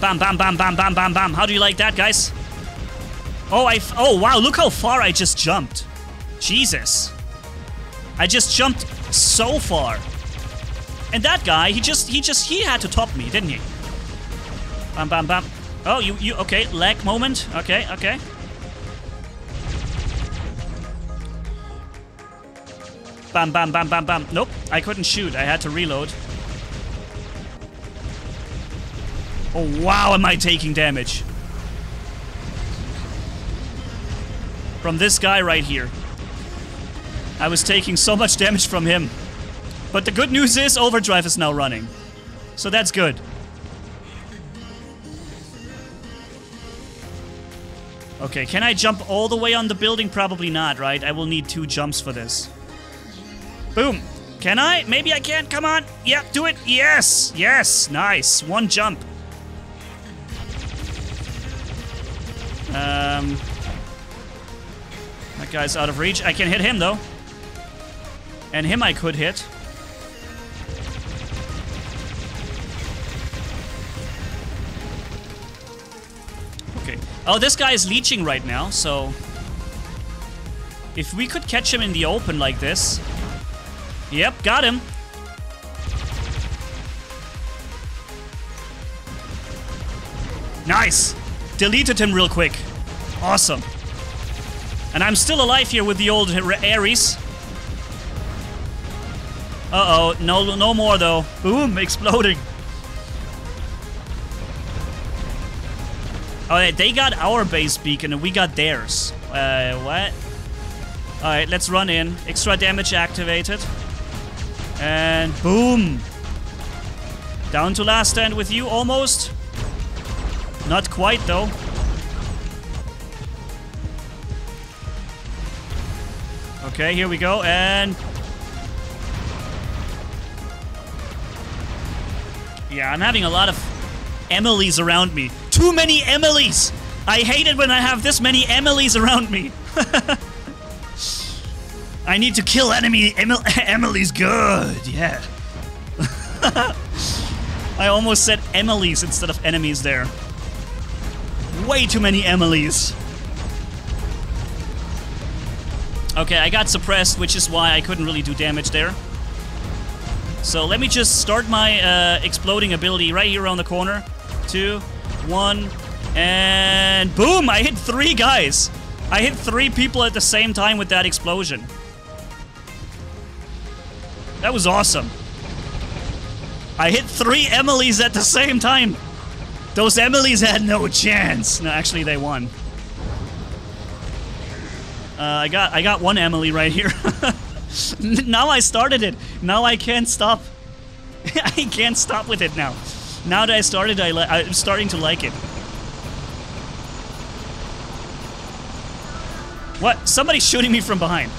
Bam, bam, bam, bam, bam, bam, bam. How do you like that, guys? Oh, I. oh, wow. Look how far I just jumped. Jesus. I just jumped so far. And that guy, he just, he just, he had to top me, didn't he? Bam, bam, bam. Oh, you, you, okay. Lag moment. Okay, okay. Bam, bam, bam, bam, bam. Nope, I couldn't shoot. I had to reload. Oh, wow, am I taking damage. From this guy right here. I was taking so much damage from him. But the good news is Overdrive is now running. So that's good. Okay, can I jump all the way on the building? Probably not, right? I will need two jumps for this. Boom. Can I? Maybe I can. Come on. Yep, do it. Yes. Yes. Nice. One jump. Um, that guy's out of reach. I can hit him, though. And him I could hit. Oh, this guy is leeching right now, so... If we could catch him in the open like this... Yep, got him. Nice! Deleted him real quick. Awesome. And I'm still alive here with the old Ares. Uh-oh, no, no more though. Boom, exploding. Alright, they got our base beacon and we got theirs. Uh, what? Alright, let's run in. Extra damage activated. And boom! Down to last stand with you, almost. Not quite, though. Okay, here we go, and... Yeah, I'm having a lot of Emilys around me. Too many Emilys! I hate it when I have this many Emilys around me. I need to kill enemy Emil Emily's good, yeah. I almost said Emily's instead of enemies there. Way too many Emilys. Okay, I got suppressed, which is why I couldn't really do damage there. So let me just start my uh, exploding ability right here around the corner. Two, one, and boom! I hit three guys. I hit three people at the same time with that explosion. That was awesome. I hit three Emilys at the same time. Those Emilys had no chance. No, actually, they won. Uh, I got I got one Emily right here. now I started it. Now I can't stop. I can't stop with it now. Now that I started, I I'm starting to like it. What? Somebody's shooting me from behind.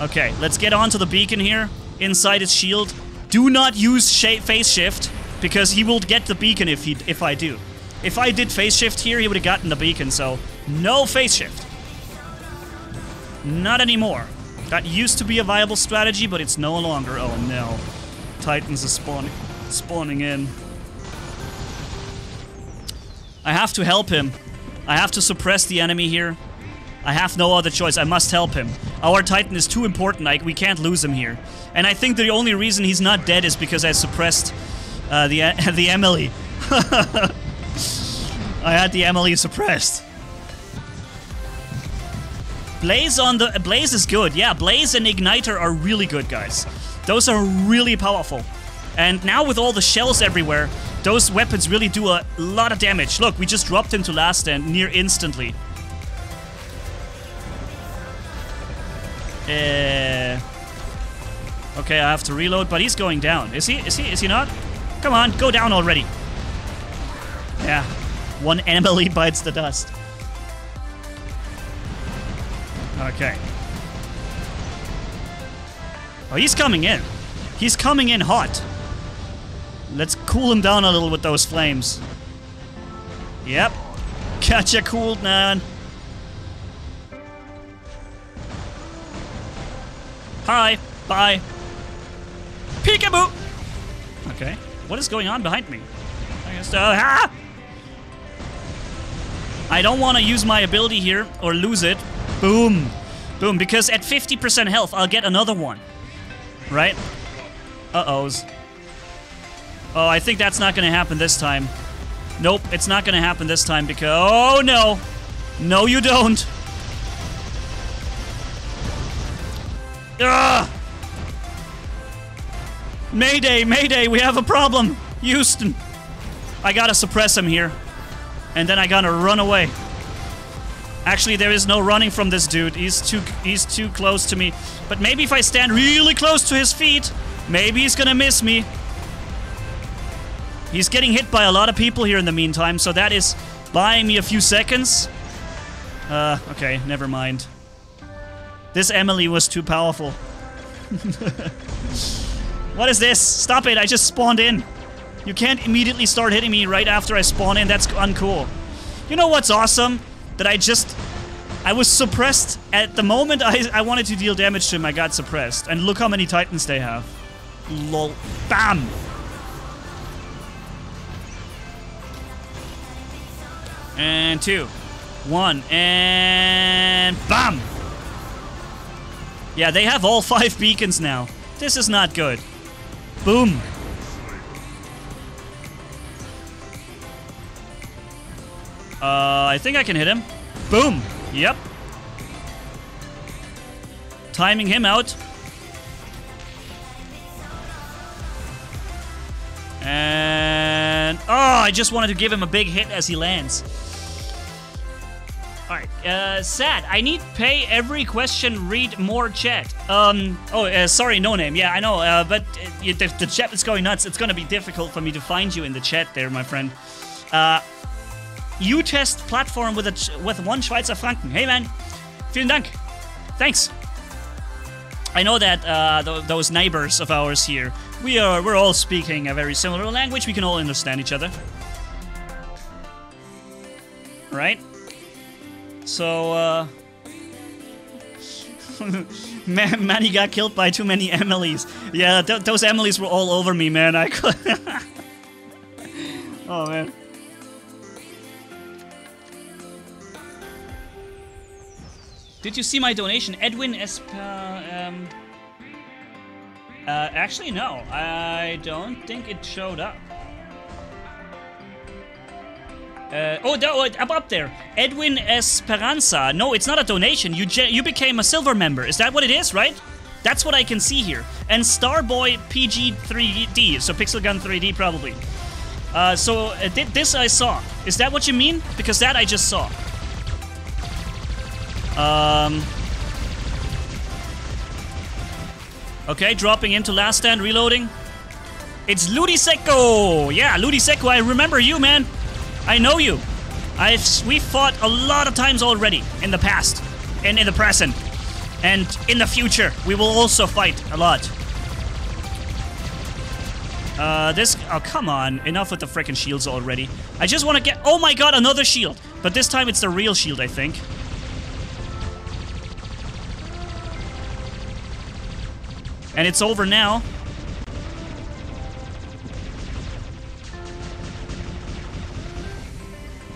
Okay, let's get onto the beacon here. Inside its shield. Do not use phase shift because he will get the beacon if he if I do. If I did phase shift here, he would have gotten the beacon, so no phase shift. Not anymore. That used to be a viable strategy, but it's no longer. Oh no. Titans are spawning, spawning in. I have to help him. I have to suppress the enemy here. I have no other choice. I must help him. Our Titan is too important. Like, we can't lose him here. And I think the only reason he's not dead is because I suppressed uh, the the Emily. I had the Emily suppressed. Blaze on the Blaze is good. Yeah, Blaze and Igniter are really good, guys. Those are really powerful. And now with all the shells everywhere, those weapons really do a lot of damage. Look, we just dropped him to last stand near instantly. Uh, okay, I have to reload, but he's going down. Is he? Is he? Is he not? Come on, go down already. Yeah, one Emily bites the dust. Okay. Oh, he's coming in. He's coming in hot. Let's cool him down a little with those flames. Yep. catch Gotcha cooled, man. Hi. Bye. Peekaboo! Okay. What is going on behind me? I guess, uh, ah! I don't want to use my ability here or lose it. Boom. Boom, because at 50% health, I'll get another one. Right? Uh-ohs. Oh, I think that's not going to happen this time. Nope, it's not going to happen this time because... Oh, no. No, you don't. Ugh! Mayday, Mayday, we have a problem! Houston! I gotta suppress him here. And then I gotta run away. Actually, there is no running from this dude. He's too he's too close to me. But maybe if I stand really close to his feet, maybe he's gonna miss me. He's getting hit by a lot of people here in the meantime, so that is buying me a few seconds. Uh, okay, never mind. This Emily was too powerful. what is this? Stop it, I just spawned in. You can't immediately start hitting me right after I spawn in, that's uncool. You know what's awesome? That I just... I was suppressed at the moment I, I wanted to deal damage to him, I got suppressed. And look how many titans they have. Lol. Bam! And two. One. And... BAM! Yeah, they have all five beacons now. This is not good. Boom. Uh, I think I can hit him. Boom. Yep. Timing him out. And... Oh, I just wanted to give him a big hit as he lands. Alright, uh, sad. I need pay every question, read more chat. Um, oh, uh, sorry, no name. Yeah, I know, uh, but uh, the, the chat is going nuts. It's gonna be difficult for me to find you in the chat there, my friend. Uh, you test platform with a with one Schweizer Franken. Hey, man. Vielen Dank. Thanks. I know that uh, th those neighbors of ours here, we are we're all speaking a very similar language. We can all understand each other, right? So, uh... man, man, he got killed by too many Emilys. Yeah, th those Emilys were all over me, man. I could... oh, man. Did you see my donation? Edwin Esp... Um... Uh, actually, no. I don't think it showed up. Uh, oh, oh, up, up there. Edwin Esperanza. No, it's not a donation. You you became a silver member. Is that what it is, right? That's what I can see here. And Starboy PG3D, so Pixel Gun 3D probably. Uh, so uh, th this I saw. Is that what you mean? Because that I just saw. Um. Okay, dropping into last stand, reloading. It's Ludiseco! Yeah, Ludiseco, I remember you, man. I know you. I've we fought a lot of times already in the past and in the present. And in the future, we will also fight a lot. Uh, this... Oh, come on. Enough with the freaking shields already. I just want to get... Oh my god, another shield. But this time it's the real shield, I think. And it's over now.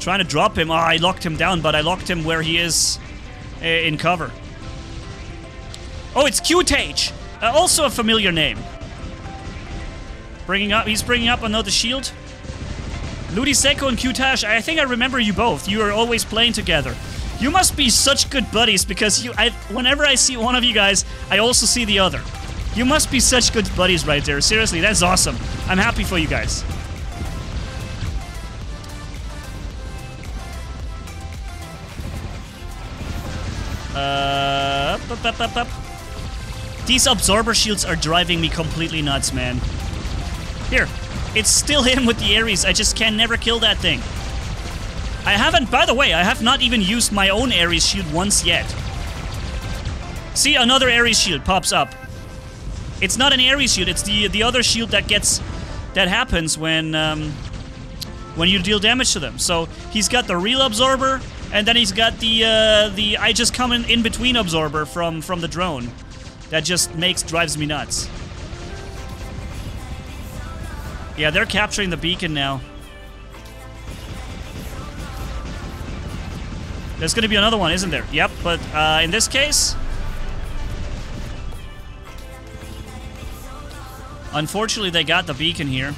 Trying to drop him. Oh, I locked him down, but I locked him where he is uh, in cover. Oh, it's Q-Tage. Uh, also a familiar name. Bringing up, he's bringing up another shield. Ludi Seko and Q-Tage, I think I remember you both. You are always playing together. You must be such good buddies because you, I, whenever I see one of you guys, I also see the other. You must be such good buddies right there. Seriously, that's awesome. I'm happy for you guys. Uh, up, up, up, up. These absorber shields are driving me completely nuts, man. Here, it's still him with the Ares. I just can never kill that thing. I haven't, by the way, I have not even used my own Ares shield once yet. See, another Ares shield pops up. It's not an Ares shield, it's the the other shield that gets, that happens when, um, when you deal damage to them. So, he's got the real absorber, and then he's got the, uh, the I just come in, in between absorber from, from the drone. That just makes, drives me nuts. Yeah, they're capturing the beacon now. There's gonna be another one, isn't there? Yep, but uh, in this case... Unfortunately, they got the beacon here.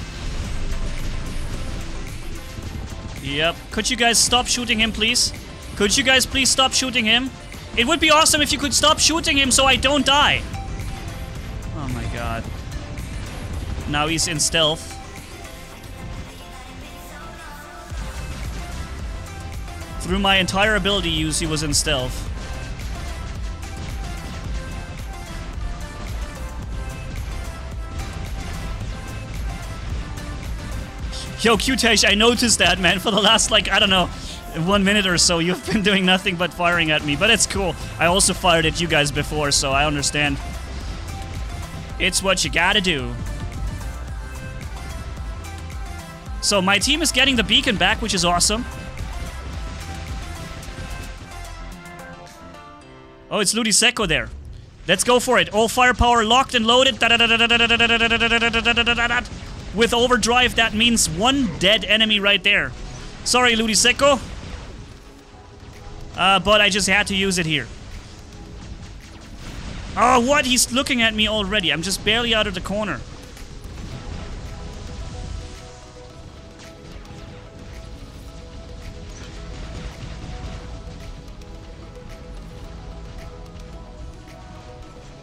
Yep. Could you guys stop shooting him, please? Could you guys please stop shooting him? It would be awesome if you could stop shooting him so I don't die. Oh my god. Now he's in stealth. Through my entire ability use, he was in stealth. Yo, Q-Tage, I noticed that, man, for the last, like, I don't know, one minute or so, you've been doing nothing but firing at me. But it's cool. I also fired at you guys before, so I understand. It's what you gotta do. So my team is getting the beacon back, which is awesome. Oh, it's Ludi Seko there. Let's go for it. All firepower locked and loaded. With overdrive, that means one dead enemy right there. Sorry, Ludi Seko. Uh, but I just had to use it here. Oh, what? He's looking at me already. I'm just barely out of the corner.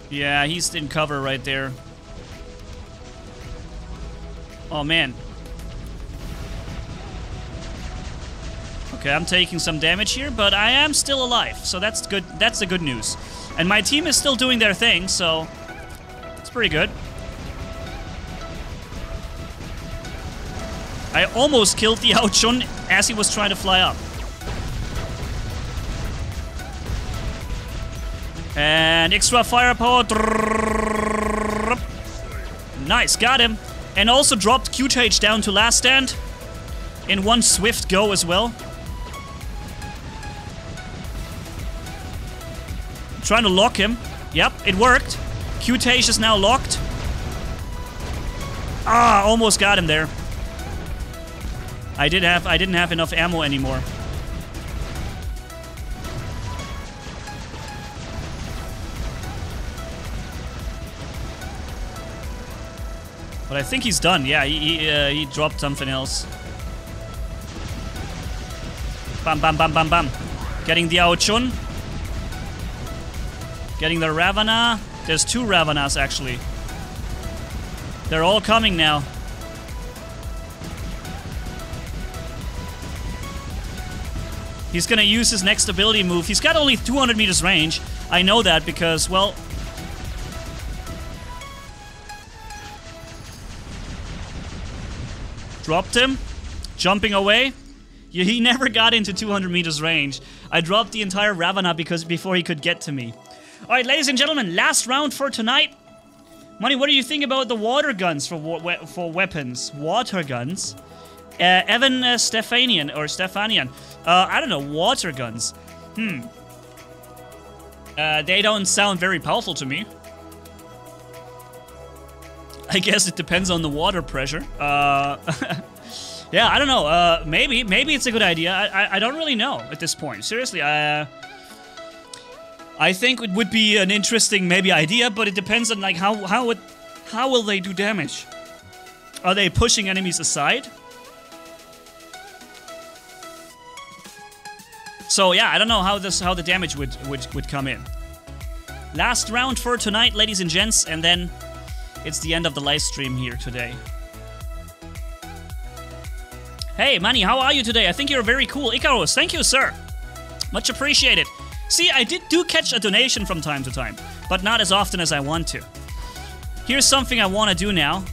Yeah, he's in cover right there. Oh, man. Okay, I'm taking some damage here, but I am still alive, so that's good. That's the good news. And my team is still doing their thing, so it's pretty good. I almost killed the Ao Jun as he was trying to fly up. And extra firepower. Nice, got him. And also dropped Q-Tage down to last stand. In one swift go as well. Trying to lock him. Yep, it worked. Q-Tage is now locked. Ah, almost got him there. I did have I didn't have enough ammo anymore. But I think he's done. Yeah, he he, uh, he dropped something else. Bam, bam, bam, bam, bam. Getting the Ao Jun. Getting the Ravana. There's two Ravanas, actually. They're all coming now. He's gonna use his next ability move. He's got only 200 meters range. I know that because, well, Dropped him. Jumping away. He never got into 200 meters range. I dropped the entire Ravana because before he could get to me. Alright, ladies and gentlemen, last round for tonight. Money, what do you think about the water guns for we for weapons? Water guns? Uh, Evan uh, Stefanian, or Stefanian. Uh, I don't know, water guns. Hmm. Uh, they don't sound very powerful to me. I guess it depends on the water pressure. Uh, yeah, I don't know. Uh, maybe, maybe it's a good idea. I, I, I don't really know at this point. Seriously, I, uh, I think it would be an interesting maybe idea, but it depends on like how how it how will they do damage. Are they pushing enemies aside? So yeah, I don't know how this how the damage would would would come in. Last round for tonight, ladies and gents, and then it's the end of the live stream here today. Hey, Manni, how are you today? I think you're very cool. Icarus, thank you, sir. Much appreciated. See, I did do catch a donation from time to time, but not as often as I want to. Here's something I want to do now.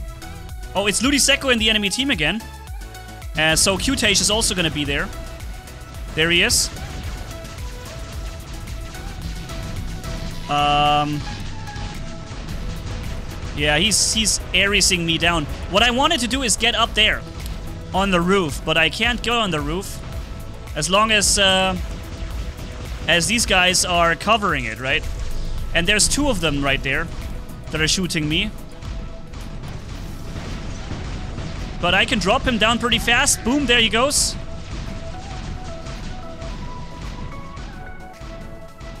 Oh, it's Ludiseko in the enemy team again. Uh, so Qtage is also going to be there. There he is. Um... Yeah, he's he's Aresing me down. What I wanted to do is get up there on the roof, but I can't go on the roof as long as uh, as these guys are covering it, right? And there's two of them right there that are shooting me. But I can drop him down pretty fast. Boom, there he goes.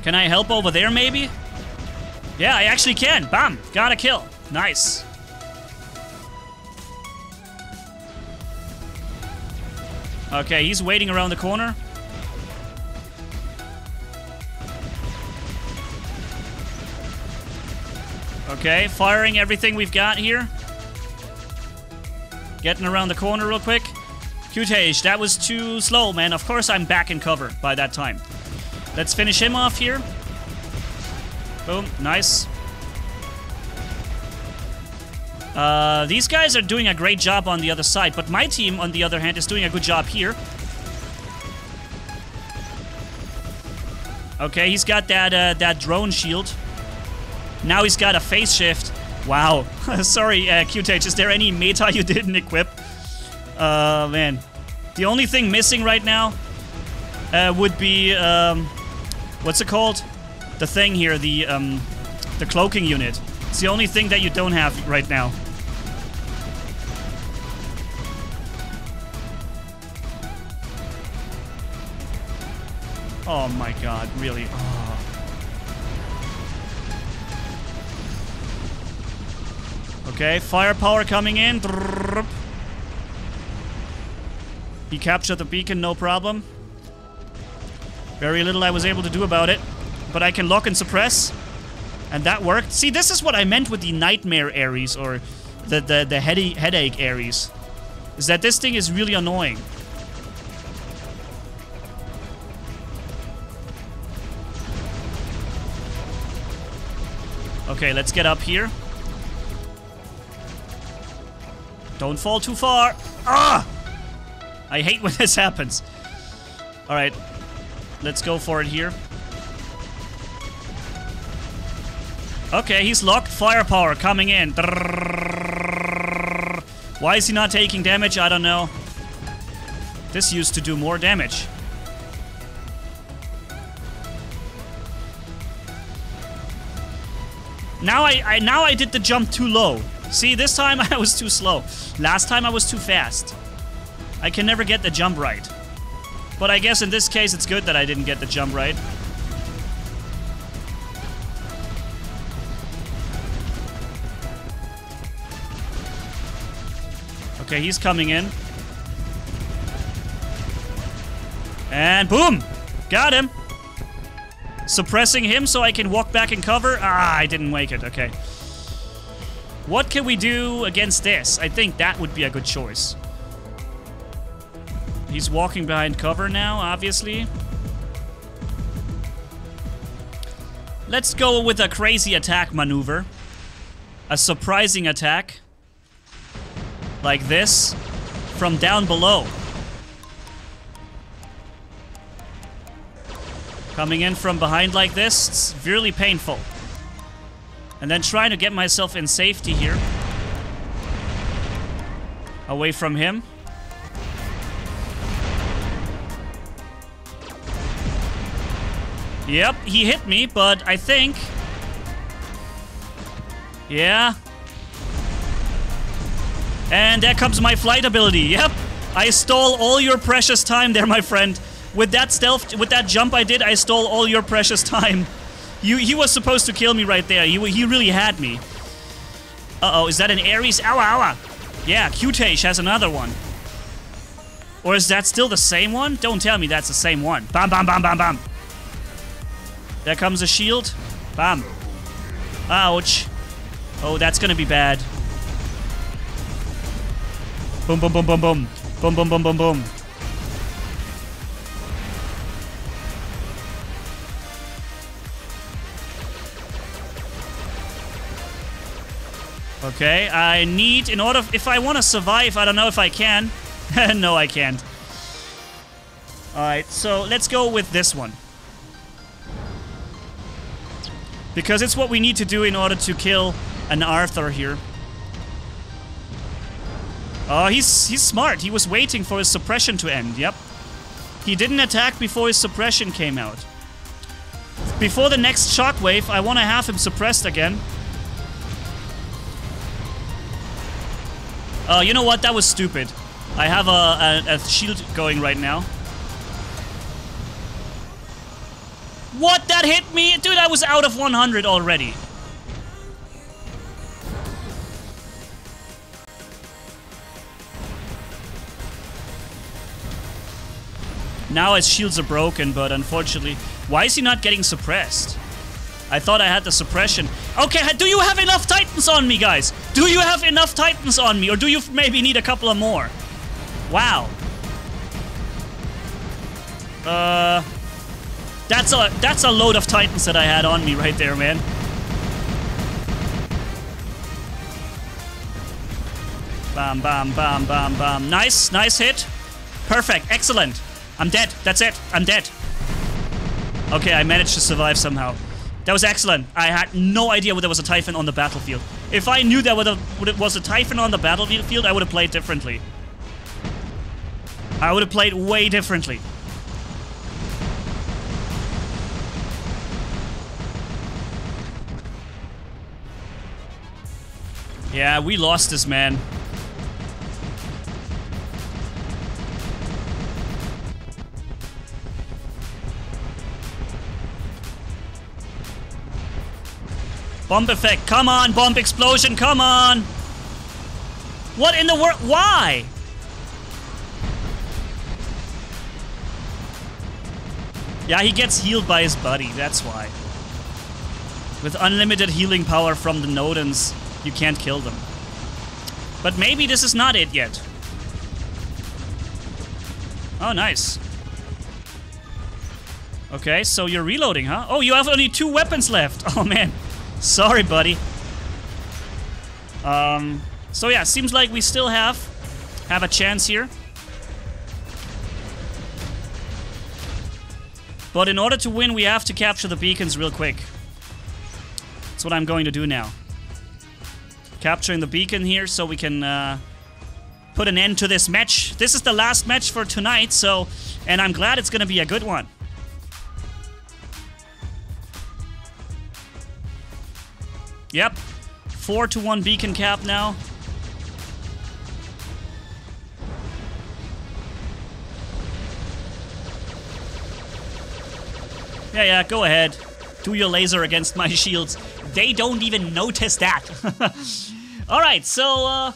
Can I help over there, maybe? Yeah, I actually can. Bam! Got a kill. Nice. Okay, he's waiting around the corner. Okay, firing everything we've got here. Getting around the corner real quick. Qtage, that was too slow, man. Of course I'm back in cover by that time. Let's finish him off here. Boom, nice. Uh, these guys are doing a great job on the other side, but my team, on the other hand, is doing a good job here. Okay, he's got that uh, that drone shield. Now he's got a phase shift. Wow. Sorry, uh, Qtage, is there any meta you didn't equip? Uh, man. The only thing missing right now uh, would be, um, what's it called? The thing here, the, um, the cloaking unit. It's the only thing that you don't have right now. Oh my god, really? Oh. Okay, firepower coming in. He captured the beacon, no problem. Very little I was able to do about it. But I can lock and suppress. And that worked. See, this is what I meant with the nightmare Ares, or the, the, the headache, headache Ares. Is that this thing is really annoying. Okay, let's get up here. Don't fall too far. Ah! I hate when this happens. Alright. Let's go for it here. Okay, he's locked. Firepower coming in. Why is he not taking damage? I don't know. This used to do more damage. Now I, I now I did the jump too low. See, this time I was too slow. Last time I was too fast. I can never get the jump right. But I guess in this case it's good that I didn't get the jump right. Okay, he's coming in. And boom! Got him! Suppressing him so I can walk back and cover? Ah, I didn't make it. Okay. What can we do against this? I think that would be a good choice. He's walking behind cover now, obviously. Let's go with a crazy attack maneuver. A surprising attack. Like this. From down below. Coming in from behind like this, it's really painful. And then trying to get myself in safety here. Away from him. Yep, he hit me, but I think... Yeah. And there comes my flight ability. Yep. I stole all your precious time there, my friend. With that stealth, with that jump I did, I stole all your precious time. You, he was supposed to kill me right there. He, he really had me. Uh-oh, is that an Ares? Ow, ow, Yeah, Qtage has another one. Or is that still the same one? Don't tell me that's the same one. Bam, bam, bam, bam, bam. There comes a shield. Bam. Ouch. Oh, that's gonna be bad. Boom, boom, boom, boom, boom. Boom, boom, boom, boom, boom. Okay, I need, in order, if I want to survive, I don't know if I can. no, I can't. Alright, so let's go with this one. Because it's what we need to do in order to kill an Arthur here. Oh, he's he's smart. He was waiting for his suppression to end. Yep. He didn't attack before his suppression came out. Before the next shockwave, I want to have him suppressed again. Uh, you know what? That was stupid. I have a, a, a shield going right now. What? That hit me? Dude, I was out of 100 already. Now his shields are broken, but unfortunately... Why is he not getting suppressed? I thought I had the suppression. Okay, do you have enough titans on me, guys? Do you have enough titans on me? Or do you maybe need a couple of more? Wow. Uh... That's a, that's a load of titans that I had on me right there, man. Bam, bam, bam, bam, bam. Nice, nice hit. Perfect, excellent. I'm dead. That's it. I'm dead. Okay, I managed to survive somehow. That was excellent. I had no idea there was a Typhon on the battlefield. If I knew there was a Typhon on the battlefield, I would have played differently. I would have played way differently. Yeah, we lost this man. Bomb effect, come on, bomb explosion, come on! What in the world? Why? Yeah, he gets healed by his buddy, that's why. With unlimited healing power from the Nodens, you can't kill them. But maybe this is not it yet. Oh, nice. Okay, so you're reloading, huh? Oh, you have only two weapons left. Oh, man. Sorry, buddy. Um, so yeah, seems like we still have have a chance here. But in order to win, we have to capture the beacons real quick. That's what I'm going to do now. Capturing the beacon here so we can uh, put an end to this match. This is the last match for tonight, so... And I'm glad it's going to be a good one. Yep. Four to one beacon cap now. Yeah, yeah, go ahead. Do your laser against my shields. They don't even notice that. Alright, so, uh...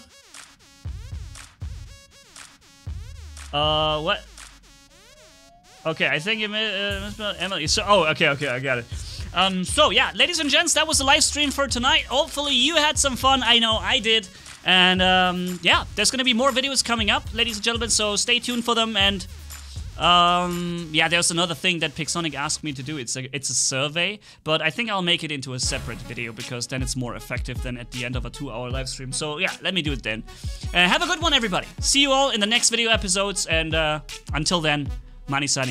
Uh, what? Okay, I think you uh, Emily. So, oh, okay, okay, I got it. Um, so yeah, ladies and gents, that was the live stream for tonight. Hopefully you had some fun. I know I did. And um, yeah, there's gonna be more videos coming up, ladies and gentlemen. So stay tuned for them. And um, yeah, there's another thing that Pixonic asked me to do. It's a it's a survey, but I think I'll make it into a separate video because then it's more effective than at the end of a two-hour live stream. So yeah, let me do it then. Uh, have a good one, everybody. See you all in the next video episodes, and uh, until then, Manni signing.